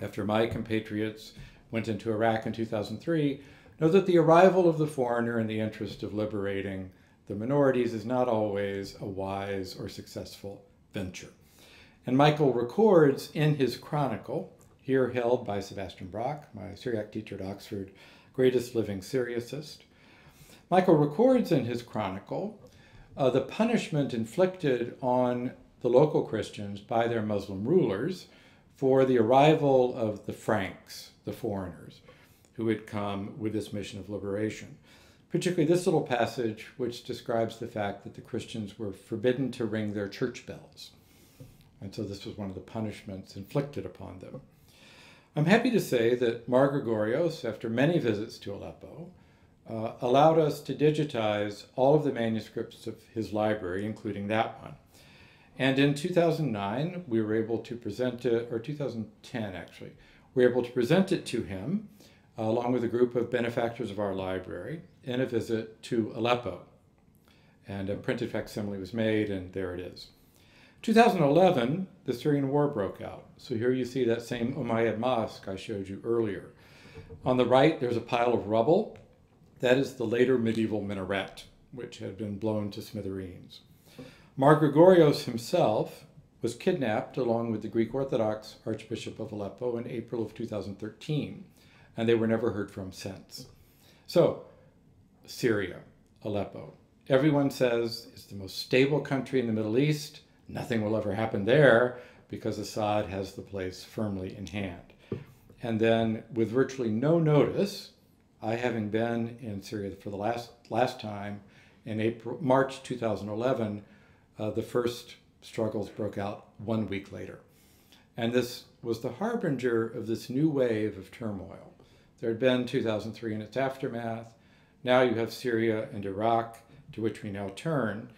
after my compatriots went into Iraq in 2003, know that the arrival of the foreigner in the interest of liberating the minorities is not always a wise or successful venture. And Michael records in his chronicle, here held by Sebastian Brock, my Syriac teacher at Oxford, greatest living Syriacist, Michael records in his chronicle uh, the punishment inflicted on the local Christians by their Muslim rulers for the arrival of the Franks, the foreigners, who had come with this mission of liberation. Particularly this little passage, which describes the fact that the Christians were forbidden to ring their church bells. And so this was one of the punishments inflicted upon them. I'm happy to say that Mar Gregorios, after many visits to Aleppo, uh, allowed us to digitize all of the manuscripts of his library, including that one. And in 2009, we were able to present it, or 2010 actually, we were able to present it to him uh, along with a group of benefactors of our library in a visit to Aleppo. And a printed facsimile was made, and there it is. 2011, the Syrian war broke out. So here you see that same Umayyad mosque I showed you earlier. On the right, there's a pile of rubble that is the later medieval minaret, which had been blown to smithereens. Mar Gregorios himself was kidnapped along with the Greek Orthodox Archbishop of Aleppo in April of 2013, and they were never heard from since. So, Syria, Aleppo. Everyone says it's the most stable country in the Middle East. Nothing will ever happen there because Assad has the place firmly in hand. And then, with virtually no notice, I having been in Syria for the last last time in April March 2011, uh, the first struggles broke out one week later, and this was the harbinger of this new wave of turmoil. There had been 2003 and its aftermath. Now you have Syria and Iraq, to which we now turn,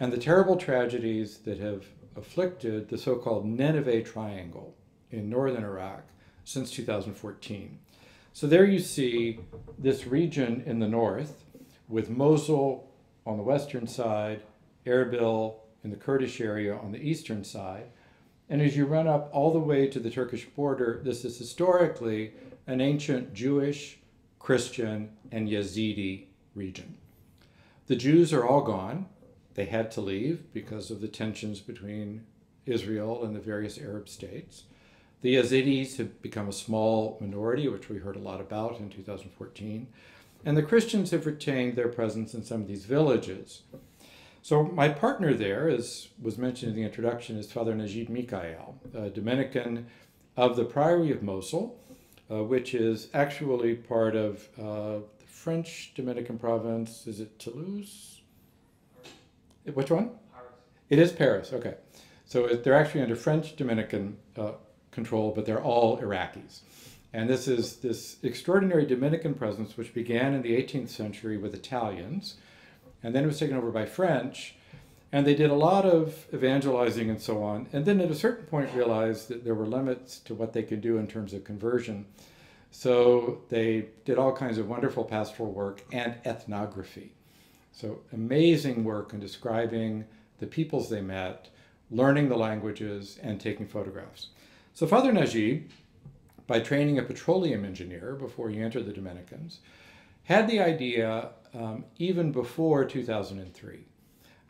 and the terrible tragedies that have afflicted the so-called Nineveh Triangle in northern Iraq since 2014. So there you see this region in the north with Mosul on the western side, Erbil in the Kurdish area on the eastern side. And as you run up all the way to the Turkish border, this is historically an ancient Jewish, Christian, and Yazidi region. The Jews are all gone. They had to leave because of the tensions between Israel and the various Arab states. The Yazidis have become a small minority, which we heard a lot about in 2014, and the Christians have retained their presence in some of these villages. So my partner there, as was mentioned in the introduction, is Father Najib Mikhail, a Dominican of the Priory of Mosul, uh, which is actually part of uh, the French Dominican province. Is it Toulouse? Which one? Paris. It is Paris. Okay, so they're actually under French Dominican uh, control, but they're all Iraqis. And this is this extraordinary Dominican presence, which began in the 18th century with Italians, and then it was taken over by French. And they did a lot of evangelizing and so on. And then at a certain point realized that there were limits to what they could do in terms of conversion. So they did all kinds of wonderful pastoral work and ethnography. So amazing work in describing the peoples they met, learning the languages, and taking photographs. So Father Najib, by training a petroleum engineer before he entered the Dominicans, had the idea um, even before 2003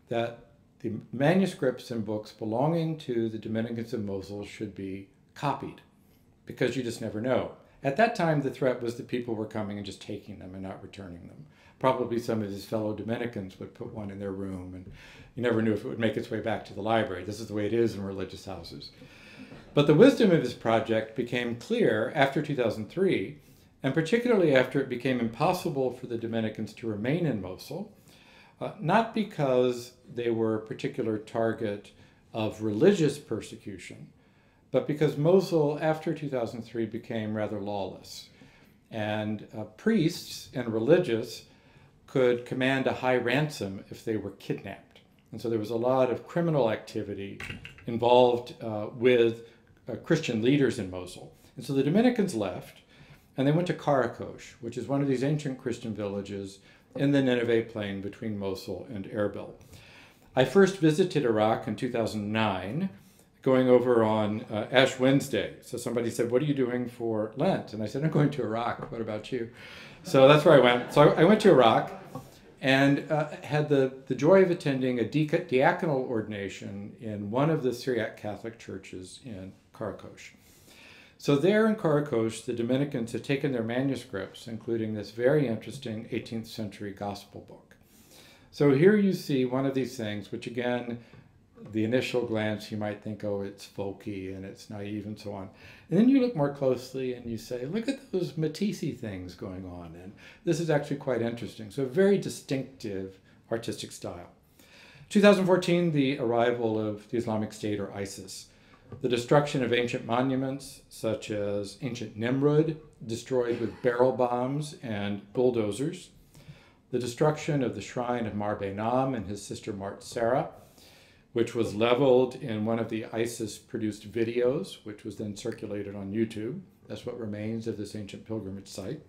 that the manuscripts and books belonging to the Dominicans of Mosul should be copied because you just never know. At that time, the threat was that people were coming and just taking them and not returning them. Probably some of his fellow Dominicans would put one in their room, and you never knew if it would make its way back to the library. This is the way it is in religious houses. But the wisdom of his project became clear after 2003, and particularly after it became impossible for the Dominicans to remain in Mosul, uh, not because they were a particular target of religious persecution, but because Mosul, after 2003, became rather lawless. And uh, priests and religious could command a high ransom if they were kidnapped. And so there was a lot of criminal activity involved uh, with uh, Christian leaders in Mosul. And so the Dominicans left and they went to Karakosh, which is one of these ancient Christian villages in the Nineveh plain between Mosul and Erbil. I first visited Iraq in 2009 going over on uh, Ash Wednesday. So somebody said, What are you doing for Lent? And I said, I'm going to Iraq. What about you? So that's where I went. So I, I went to Iraq and uh, had the, the joy of attending a diaconal ordination in one of the Syriac Catholic churches in Karakosh. So there in Karakosh, the Dominicans had taken their manuscripts, including this very interesting 18th century gospel book. So here you see one of these things, which again the initial glance, you might think, oh, it's folky and it's naive and so on. And then you look more closely and you say, look at those Matisse things going on. And this is actually quite interesting. So, very distinctive artistic style. 2014, the arrival of the Islamic State or ISIS. The destruction of ancient monuments, such as ancient Nimrud, destroyed with barrel bombs and bulldozers. The destruction of the shrine of Mar Behnam and his sister Mart Sarah which was leveled in one of the ISIS produced videos, which was then circulated on YouTube. That's what remains of this ancient pilgrimage site.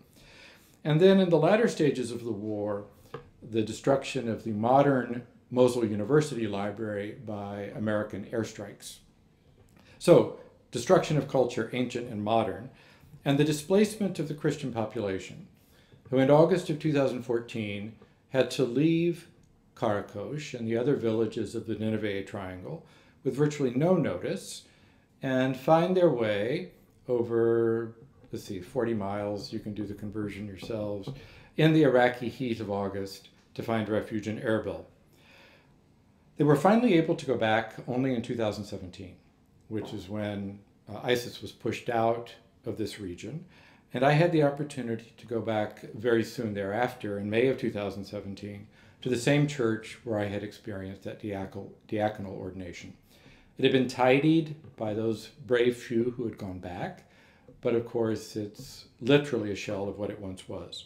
And then in the latter stages of the war, the destruction of the modern Mosul University Library by American airstrikes. So, destruction of culture, ancient and modern, and the displacement of the Christian population, who in August of 2014 had to leave Karakosh and the other villages of the Nineveh Triangle with virtually no notice and find their way over, let's see, 40 miles, you can do the conversion yourselves, in the Iraqi heat of August to find refuge in Erbil. They were finally able to go back only in 2017, which is when uh, ISIS was pushed out of this region. And I had the opportunity to go back very soon thereafter, in May of 2017, to the same church where I had experienced that diaconal ordination. It had been tidied by those brave few who had gone back, but of course it's literally a shell of what it once was.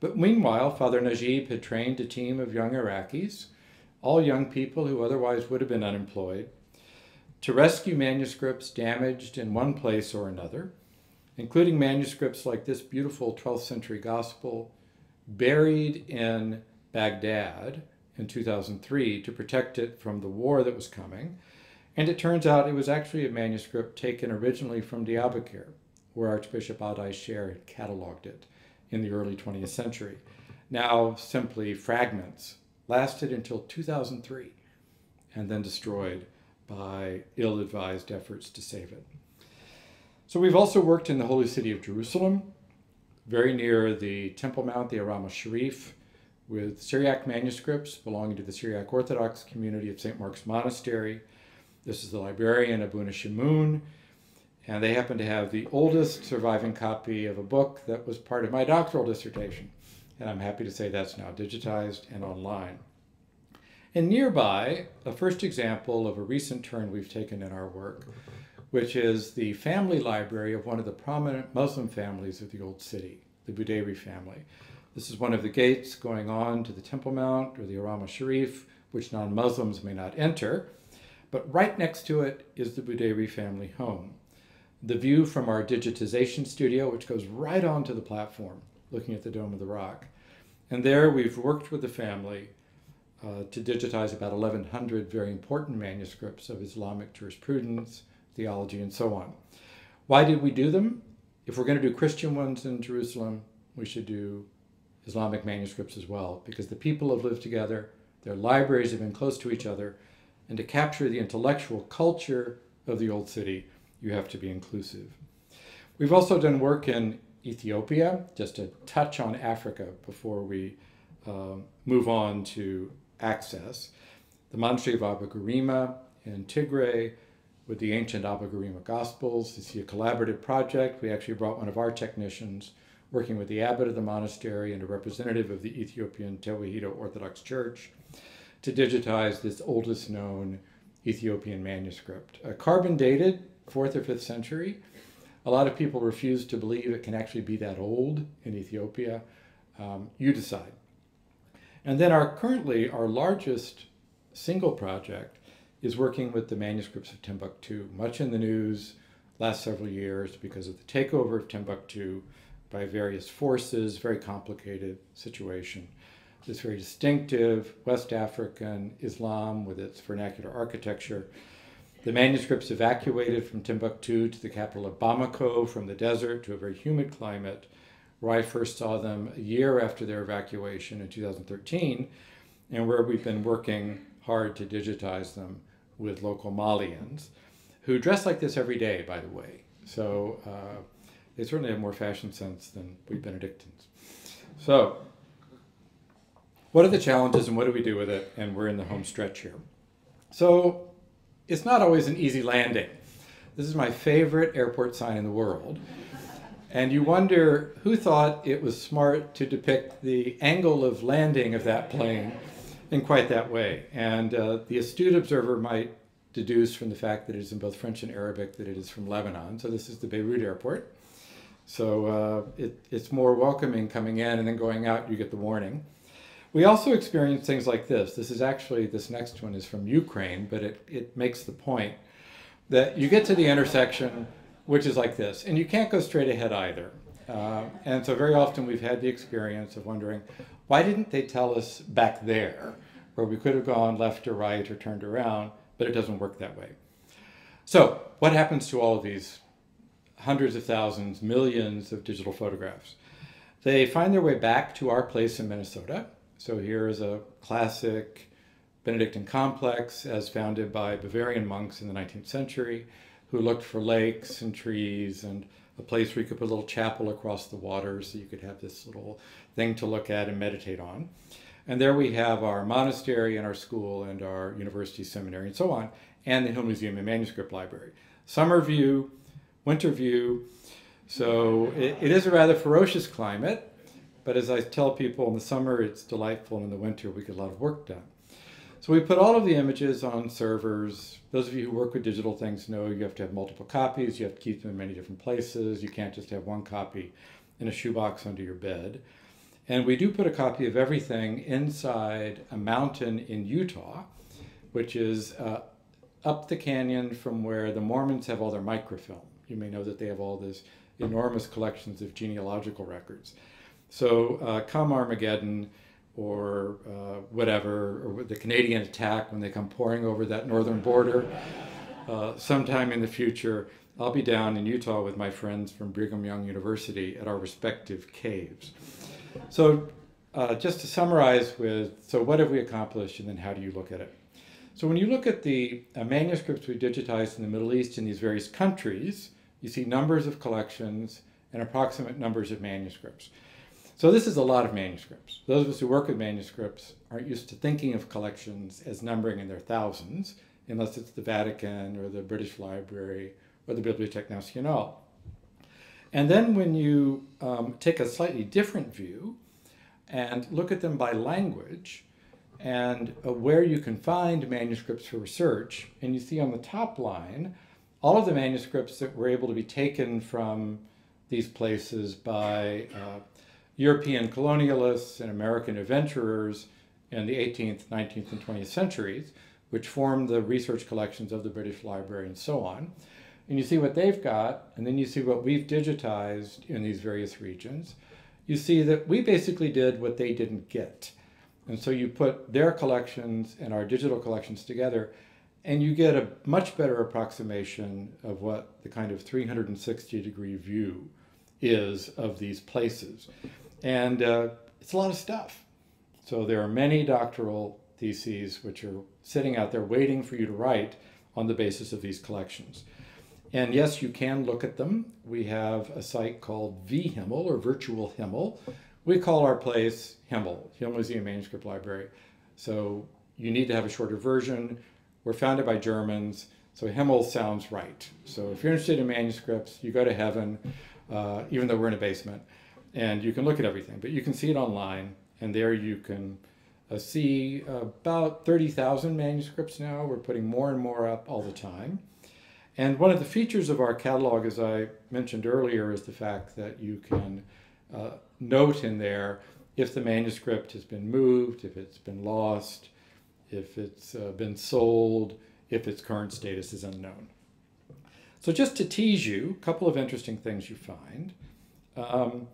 But meanwhile, Father Najib had trained a team of young Iraqis, all young people who otherwise would have been unemployed, to rescue manuscripts damaged in one place or another, including manuscripts like this beautiful 12th century gospel buried in Baghdad in 2003 to protect it from the war that was coming. And it turns out it was actually a manuscript taken originally from Diyarbakir, where Archbishop Addai Scher had cataloged it in the early 20th century. Now simply fragments, lasted until 2003, and then destroyed by ill advised efforts to save it. So we've also worked in the holy city of Jerusalem, very near the Temple Mount, the Haram al-Sharif, with Syriac manuscripts belonging to the Syriac Orthodox community of St. Mark's Monastery. This is the librarian Abuna Shamoun, and they happen to have the oldest surviving copy of a book that was part of my doctoral dissertation. And I'm happy to say that's now digitized and online. And nearby, a first example of a recent turn we've taken in our work, which is the family library of one of the prominent Muslim families of the Old City, the Budayri family. This is one of the gates going on to the Temple Mount or the Haram Sharif, which non Muslims may not enter. But right next to it is the Budayri family home. The view from our digitization studio, which goes right onto the platform, looking at the Dome of the Rock. And there we've worked with the family uh, to digitize about 1,100 very important manuscripts of Islamic jurisprudence, theology, and so on. Why did we do them? If we're going to do Christian ones in Jerusalem, we should do Islamic manuscripts as well, because the people have lived together, their libraries have been close to each other, and to capture the intellectual culture of the old city, you have to be inclusive. We've also done work in Ethiopia, just a touch on Africa before we uh, move on to access. The monastery of Abba Garima in Tigray with the ancient Abba Garima Gospels. You see a collaborative project. We actually brought one of our technicians working with the abbot of the monastery and a representative of the Ethiopian Tewahedo Orthodox Church to digitize this oldest known Ethiopian manuscript. Carbon dated fourth or fifth century. A lot of people refuse to believe it can actually be that old in Ethiopia. Um, you decide. And then our currently our largest single project is working with the manuscripts of Timbuktu, much in the news last several years because of the takeover of Timbuktu by various forces, very complicated situation. This very distinctive West African Islam with its vernacular architecture. The manuscripts evacuated from Timbuktu to the capital of Bamako from the desert to a very humid climate, where I first saw them a year after their evacuation in 2013, and where we've been working hard to digitize them with local Malians, who dress like this every day, by the way. So uh, they certainly have more fashion sense than we Benedictines. So, what are the challenges and what do we do with it? And we're in the home stretch here. So, it's not always an easy landing. This is my favorite airport sign in the world. And you wonder who thought it was smart to depict the angle of landing of that plane in quite that way. And uh, the astute observer might deduce from the fact that it is in both French and Arabic that it is from Lebanon. So this is the Beirut airport. So uh, it, it's more welcoming coming in and then going out, you get the warning. We also experience things like this. This is actually, this next one is from Ukraine, but it, it makes the point that you get to the intersection, which is like this, and you can't go straight ahead either. Uh, and so very often we've had the experience of wondering, why didn't they tell us back there, where we could have gone left or right or turned around, but it doesn't work that way. So what happens to all of these hundreds of thousands, millions of digital photographs? They find their way back to our place in Minnesota, so here is a classic Benedictine complex as founded by Bavarian monks in the 19th century who looked for lakes and trees and a place where you could put a little chapel across the water so you could have this little thing to look at and meditate on. And there we have our monastery and our school and our university seminary and so on, and the Hill Museum and Manuscript Library. Summer view, winter view. So it, it is a rather ferocious climate, but as I tell people, in the summer it's delightful, and in the winter we get a lot of work done. So we put all of the images on servers. Those of you who work with digital things know you have to have multiple copies. You have to keep them in many different places. You can't just have one copy in a shoebox under your bed. And we do put a copy of everything inside a mountain in Utah, which is uh, up the canyon from where the Mormons have all their microfilm. You may know that they have all these enormous collections of genealogical records. So uh, come Armageddon or uh, whatever, or the Canadian attack when they come pouring over that northern border, uh, sometime in the future, I'll be down in Utah with my friends from Brigham Young University at our respective caves. So uh, just to summarize with, so what have we accomplished and then how do you look at it? So when you look at the uh, manuscripts we digitized in the Middle East in these various countries, you see numbers of collections and approximate numbers of manuscripts. So this is a lot of manuscripts. Those of us who work with manuscripts aren't used to thinking of collections as numbering in their thousands, unless it's the Vatican or the British Library or the Bibliothèque Nationale. And then when you um, take a slightly different view and look at them by language and uh, where you can find manuscripts for research, and you see on the top line all of the manuscripts that were able to be taken from these places by uh, European colonialists and American adventurers in the 18th, 19th, and 20th centuries, which formed the research collections of the British Library and so on. And you see what they've got, and then you see what we've digitized in these various regions. You see that we basically did what they didn't get. And so you put their collections and our digital collections together, and you get a much better approximation of what the kind of 360 degree view is of these places. And uh, it's a lot of stuff. So there are many doctoral theses which are sitting out there waiting for you to write on the basis of these collections. And yes, you can look at them. We have a site called vHMML or Virtual HMML. We call our place HMML, Hill Museum Manuscript Library. So you need to have a shorter version. We're founded by Germans, so Himmel sounds right. So if you're interested in manuscripts, you go to heaven, uh, even though we're in a basement and you can look at everything, but you can see it online, and there you can uh, see about 30,000 manuscripts now. We're putting more and more up all the time. And one of the features of our catalog, as I mentioned earlier, is the fact that you can uh, note in there if the manuscript has been moved, if it's been lost, if it's uh, been sold, if its current status is unknown. So just to tease you, a couple of interesting things you find. Um,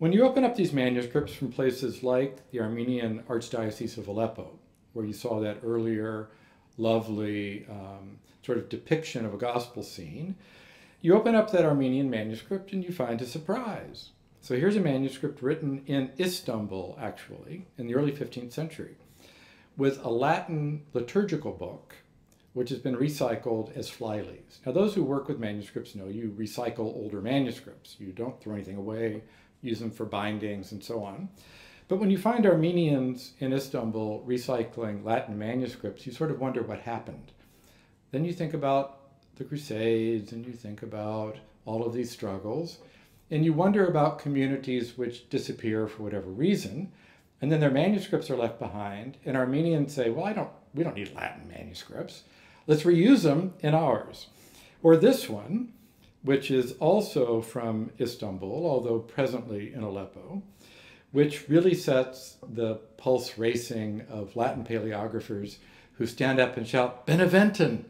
when you open up these manuscripts from places like the Armenian Archdiocese of Aleppo, where you saw that earlier lovely um, sort of depiction of a gospel scene, you open up that Armenian manuscript and you find a surprise. So here's a manuscript written in Istanbul, actually, in the early 15th century, with a Latin liturgical book, which has been recycled as fly leaves. Now, those who work with manuscripts know you recycle older manuscripts. You don't throw anything away, use them for bindings and so on. But when you find Armenians in Istanbul recycling Latin manuscripts, you sort of wonder what happened. Then you think about the Crusades and you think about all of these struggles. And you wonder about communities which disappear for whatever reason, and then their manuscripts are left behind, and Armenians say, well, I don't, we don't need Latin manuscripts. Let's reuse them in ours. Or this one, which is also from Istanbul, although presently in Aleppo, which really sets the pulse racing of Latin paleographers who stand up and shout, Beneventan!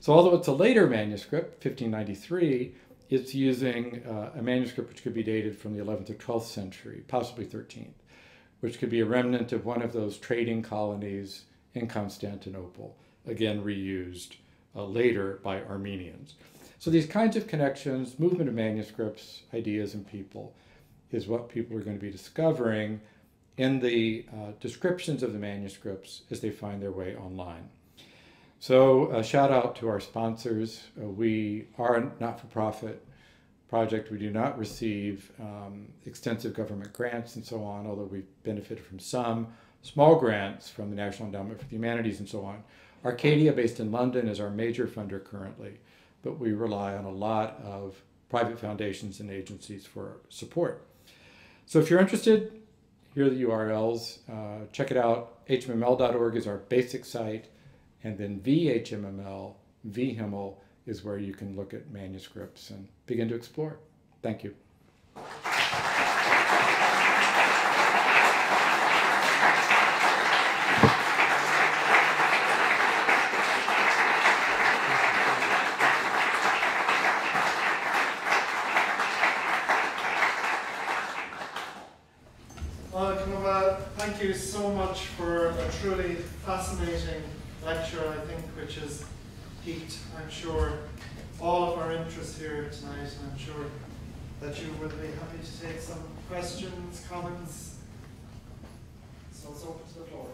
So although it's a later manuscript, 1593, it's using uh, a manuscript which could be dated from the 11th or 12th century, possibly 13th, which could be a remnant of one of those trading colonies in Constantinople, again reused uh, later by Armenians. So these kinds of connections, movement of manuscripts, ideas, and people is what people are going to be discovering in the uh, descriptions of the manuscripts as they find their way online. So, a shout out to our sponsors. Uh, we are a not for profit project. We do not receive um, extensive government grants and so on, although we've benefited from some small grants from the National Endowment for the Humanities and so on. Arcadia, based in London, is our major funder currently, but we rely on a lot of private foundations and agencies for support. So, if you're interested, here are the URLs. Uh, check it out. HMML.org is our basic site. And then vHMML, VHIML, is where you can look at manuscripts and begin to explore. Thank you. Well, thank you so much for a truly fascinating lecture, I think, which has piqued, I'm sure, all of our interest here tonight, and I'm sure that you will happy to take some questions, comments. So it's open to the floor.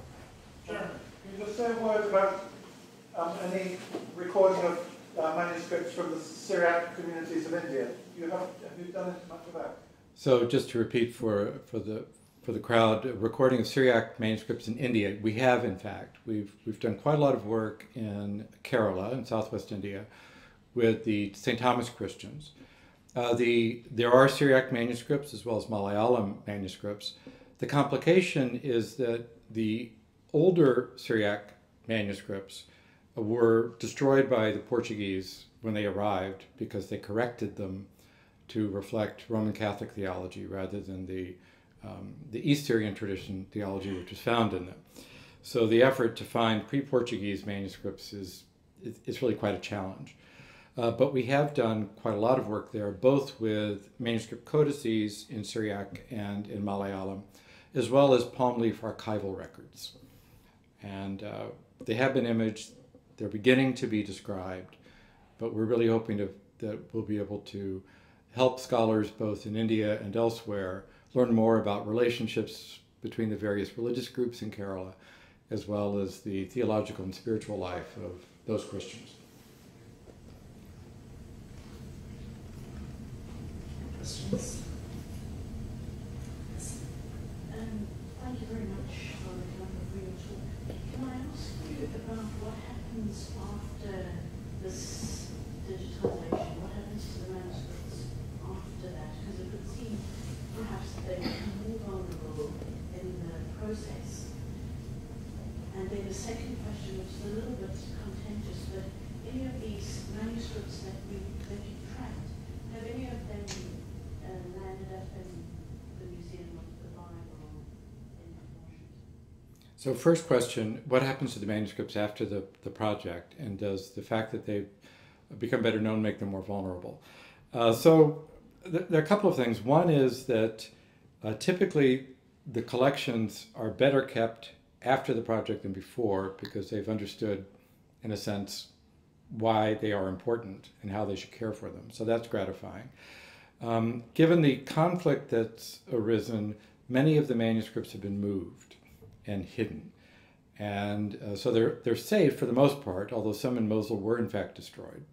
Can you just say a word about um, any recording of uh, manuscripts from the Syriac communities of India? You have, have you done much of that? So just to repeat for, for the for the crowd, recording of Syriac manuscripts in India. We have, in fact, we've we've done quite a lot of work in Kerala in southwest India with the St. Thomas Christians. Uh, the there are Syriac manuscripts as well as Malayalam manuscripts. The complication is that the older Syriac manuscripts were destroyed by the Portuguese when they arrived because they corrected them to reflect Roman Catholic theology rather than the um, the East Syrian tradition theology, which was found in them. So the effort to find pre-Portuguese manuscripts is, is, really quite a challenge. Uh, but we have done quite a lot of work there, both with manuscript codices in Syriac and in Malayalam, as well as palm leaf archival records. And uh, they have been imaged, they're beginning to be described, but we're really hoping to, that we'll be able to help scholars both in India and elsewhere learn more about relationships between the various religious groups in Kerala, as well as the theological and spiritual life of those Christians. Questions? Um, thank you very much for the wonderful talk. Can I ask you about what happens after this digitization? What happens to the manuscripts after that? Because it would seem perhaps they become more vulnerable in the process. And then the second question, which is a little bit contentious, but any of these manuscripts that you, that you tracked, have any of them uh, landed up in the Museum of the Bible in Washington? So first question, what happens to the manuscripts after the, the project? And does the fact that they've become better known make them more vulnerable? Uh, so th- there are a couple of things. One is that uh, typically the collections are better kept after the project than before because they've understood, in a sense, why they are important and how they should care for them. So that's gratifying. Um, given the conflict that's arisen, many of the manuscripts have been moved and hidden. And uh, so they're, they're safe for the most part, although some in Mosul were in fact destroyed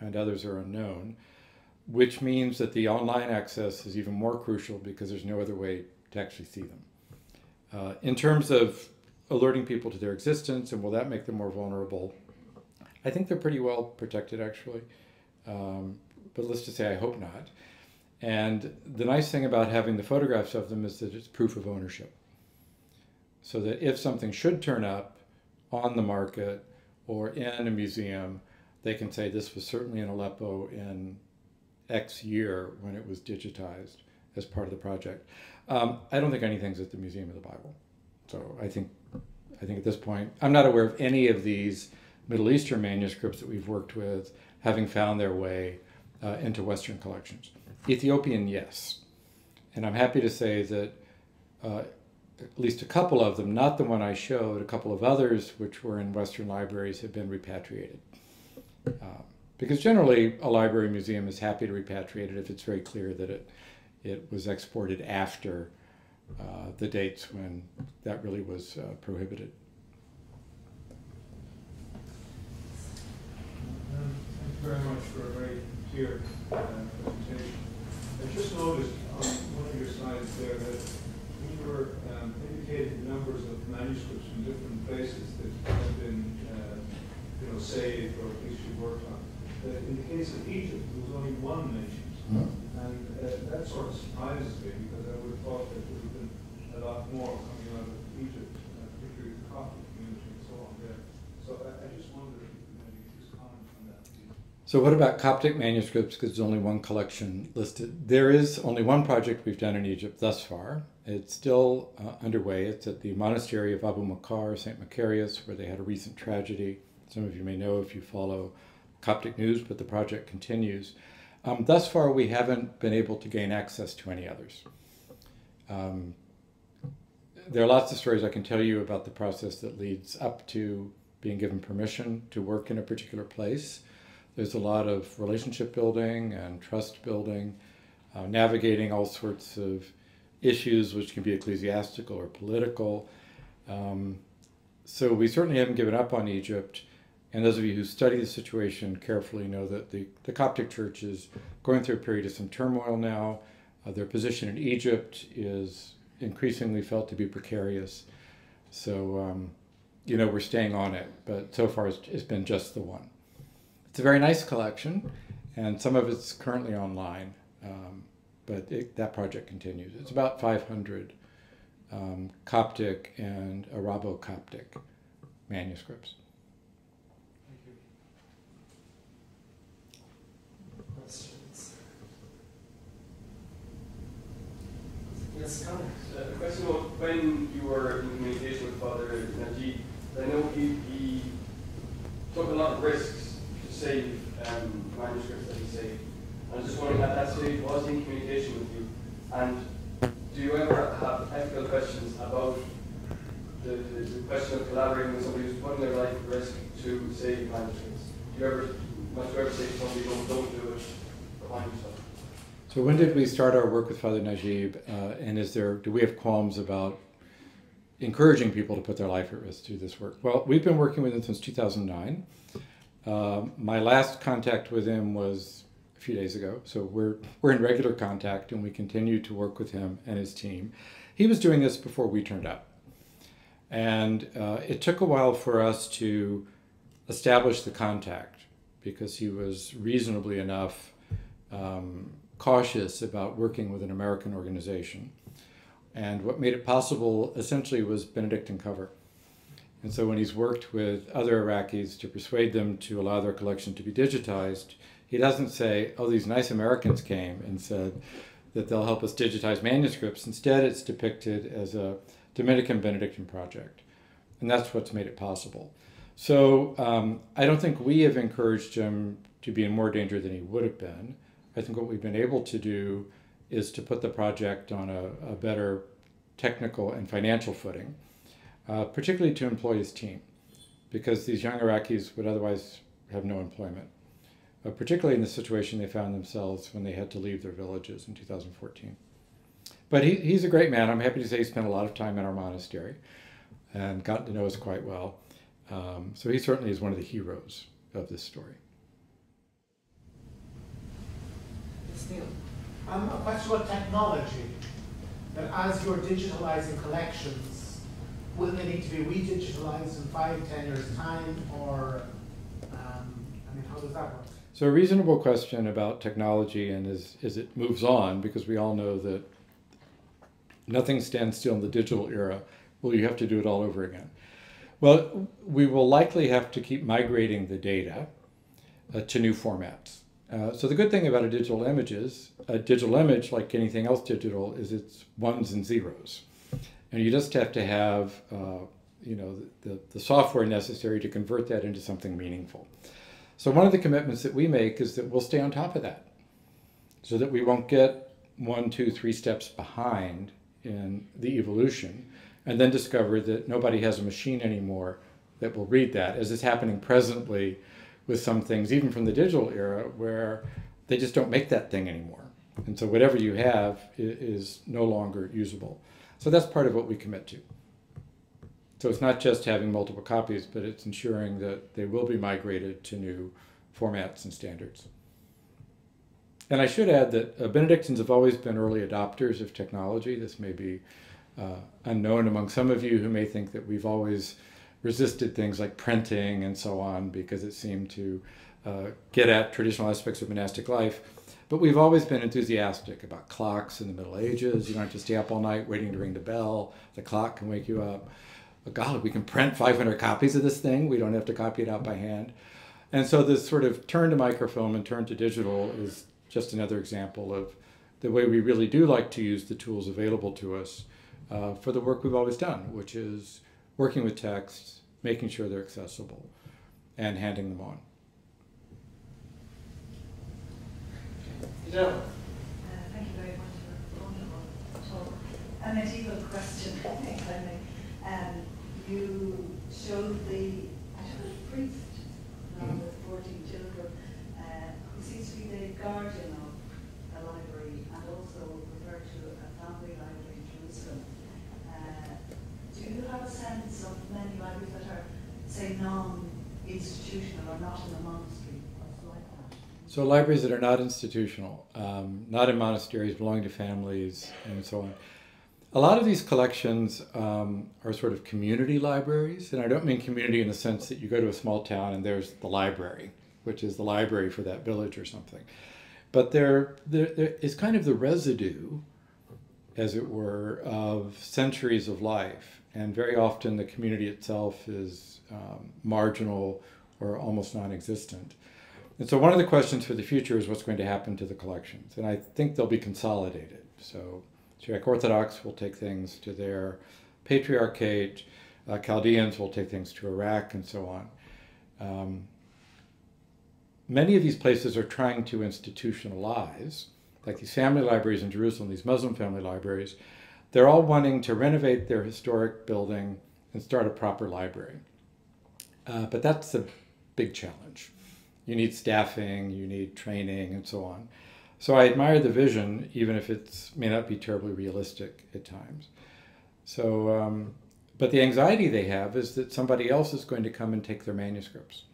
and others are unknown, which means that the online access is even more crucial because there's no other way to actually see them. Uh, in terms of alerting people to their existence and will that make them more vulnerable, I think they're pretty well protected actually. Um, but let's just say I hope not. And the nice thing about having the photographs of them is that it's proof of ownership. So that if something should turn up on the market or in a museum, they can say this was certainly in Aleppo in X year when it was digitized as part of the project. Um, I don't think anything's at the Museum of the Bible. So I think, I think at this point, I'm not aware of any of these Middle Eastern manuscripts that we've worked with having found their way uh, into Western collections. Ethiopian, yes. And I'm happy to say that uh, at least a couple of them, not the one I showed, a couple of others which were in Western libraries have been repatriated. Uh, because generally, a library museum is happy to repatriate it if it's very clear that it, it was exported after uh, the dates when that really was uh, prohibited. Thank you very much for a very clear uh, presentation. I just noticed on one of your slides there that were um, indicating numbers of manuscripts from different places that have been, uh, you know, saved or at least you worked on. Uh, in the case of Egypt, there was only one mentioned. Hmm? And uh, that sort of surprises me because I would have thought that there would have been a lot more coming out of Egypt, uh, particularly the Coptic community and so on there. So I, I just wondered if you could maybe just comment on that, please. So, what about Coptic manuscripts? Because there's only one collection listed. There is only one project we've done in Egypt thus far. It's still uh, underway. It's at the monastery of Abu Makar, St. Macarius, where they had a recent tragedy. Some of you may know if you follow Coptic news, but the project continues. Um, thus far, we haven't been able to gain access to any others. Um, there are lots of stories I can tell you about the process that leads up to being given permission to work in a particular place. There's a lot of relationship building and trust building, uh, navigating all sorts of issues which can be ecclesiastical or political. Um, so we certainly haven't given up on Egypt. And those of you who study the situation carefully know that the, the Coptic Church is going through a period of some turmoil now. Uh, their position in Egypt is increasingly felt to be precarious. So, um, you know, we're staying on it, but so far it's, it's been just the one. It's a very nice collection, and some of it's currently online, um, but it, that project continues. It's about 500 um, Coptic and Arabo Coptic manuscripts. Questions? Yes, Connor. Uh, the question was when you were in communication with Father Najib, I know he, he took a lot of risks save um, manuscripts that he saved. I just wondering at that stage, was he in communication with you? And do you ever have ethical questions about the, the, the question of collaborating with somebody who's putting their life at risk to save manuscripts? Do you ever, must you ever say to somebody, don't, don't do it, behind yourself? So when did we start our work with Father Najib? Uh, and is there do we have qualms about encouraging people to put their life at risk to do this work? Well, we've been working with him since 2009. Uh, my last contact with him was a few days ago, so we're we're in regular contact, and we continue to work with him and his team. He was doing this before we turned up, and uh, it took a while for us to establish the contact because he was reasonably enough. Um, cautious about working with an American organization. And what made it possible essentially was Benedictine cover. And so when he's worked with other Iraqis to persuade them to allow their collection to be digitized, he doesn't say, oh, these nice Americans came and said that they'll help us digitize manuscripts. Instead, it's depicted as a Dominican Benedictine project. And that's what's made it possible. So um, I don't think we have encouraged him to be in more danger than he would have been. I think what we've been able to do is to put the project on a, a better technical and financial footing, uh, particularly to employ his team, because these young Iraqis would otherwise have no employment, uh, particularly in the situation they found themselves when they had to leave their villages in 2014. But he, he's a great man. I'm happy to say he spent a lot of time in our monastery and got to know us quite well. Um, so he certainly is one of the heroes of this story. It's Neil. Um, a question about technology. That as you're digitalizing collections, will they need to be re-digitalized in five, ten years' time, or um, I mean, how does that work? So a reasonable question about technology and as, as it moves on, because we all know that nothing stands still in the digital era, well, you have to do it all over again. Well, we will likely have to keep migrating the data uh, to new formats. Uh, so the good thing about a digital image is, a digital image, like anything else digital, is it's ones and zeros. And you just have to have, uh, you know, the, the software necessary to convert that into something meaningful. So one of the commitments that we make is that we'll stay on top of that so that we won't get one, two, three steps behind in the evolution and then discover that nobody has a machine anymore that will read that, as is happening presently with some things, even from the digital era, where they just don't make that thing anymore. And so whatever you have is no longer usable. So that's part of what we commit to. So it's not just having multiple copies, but it's ensuring that they will be migrated to new formats and standards. And I should add that uh, Benedictines have always been early adopters of technology. This may be uh, unknown among some of you who may think that we've always resisted things like printing and so on because it seemed to uh, get at traditional aspects of monastic life. But we've always been enthusiastic about clocks in the Middle Ages. You don't have to stay up all night waiting to ring the bell. The clock can wake you up. But God, we can print 500 copies of this thing. We don't have to copy it out by hand. And so this sort of turn to microfilm and turn to digital is just another example of the way we really do like to use the tools available to us uh, for the work we've always done, which is working with texts, making sure they're accessible, and handing them on. Yeah. Uh, thank you very much for a wonderful talk. A medieval question, if I may. Um, you showed the, I showed the priest, now Mhm. with 14 children, uh, who seems to be the guardian of a library and also referred to a family library in Jerusalem. Uh, do you have a sense of many libraries that are, say, non-institutional or not in the monastery? So libraries that are not institutional, um, not in monasteries, belonging to families, and so on. A lot of these collections um, are sort of community libraries, and I don't mean community in the sense that you go to a small town and there's the library, which is the library for that village or something. But there, there, there is kind of the residue, as it were, of centuries of life, and very often the community itself is um, marginal or almost non-existent. And so one of the questions for the future is what's going to happen to the collections. And I think they'll be consolidated. So Syriac Orthodox will take things to their patriarchate, uh, Chaldeans will take things to Iraq, and so on. Um, many of these places are trying to institutionalize, like these family libraries in Jerusalem, these Muslim family libraries, they're all wanting to renovate their historic building and start a proper library. Uh, but that's a big challenge you need staffing, you need training, and so on. So I admire the vision, even if it may not be terribly realistic at times. So, um, but the anxiety they have is that somebody else is going to come and take their manuscripts.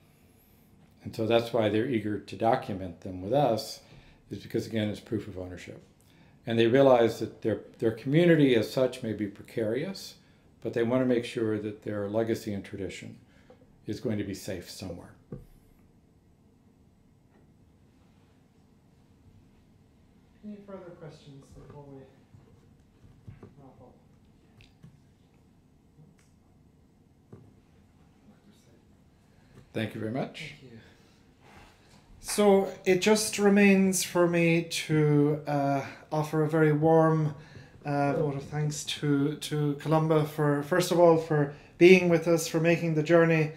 And so that's why they're eager to document them with us, is because again, it's proof of ownership. And they realize that their, their community as such may be precarious, but they want to make sure that their legacy and tradition is going to be safe somewhere. Any further questions before we wrap up? Thank you very much. You. So it just remains for me to uh, offer a very warm uh, vote of thanks to, to Columba for, first of all, for being with us, for making the journey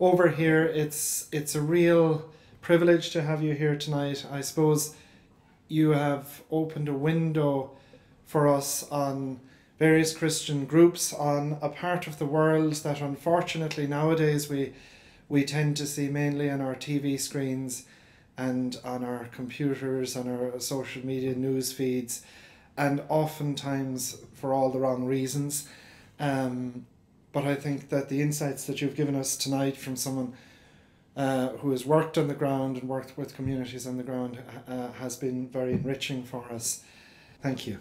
over here. It's, it's a real privilege to have you here tonight. I suppose you have opened a window for us on various Christian groups on a part of the world that unfortunately nowadays we we tend to see mainly on our TV screens and on our computers, on our social media news feeds, and oftentimes for all the wrong reasons. Um, but I think that the insights that you've given us tonight from someone uh, who has worked on the ground and worked with communities on the ground uh, has been very enriching for us. Thank you.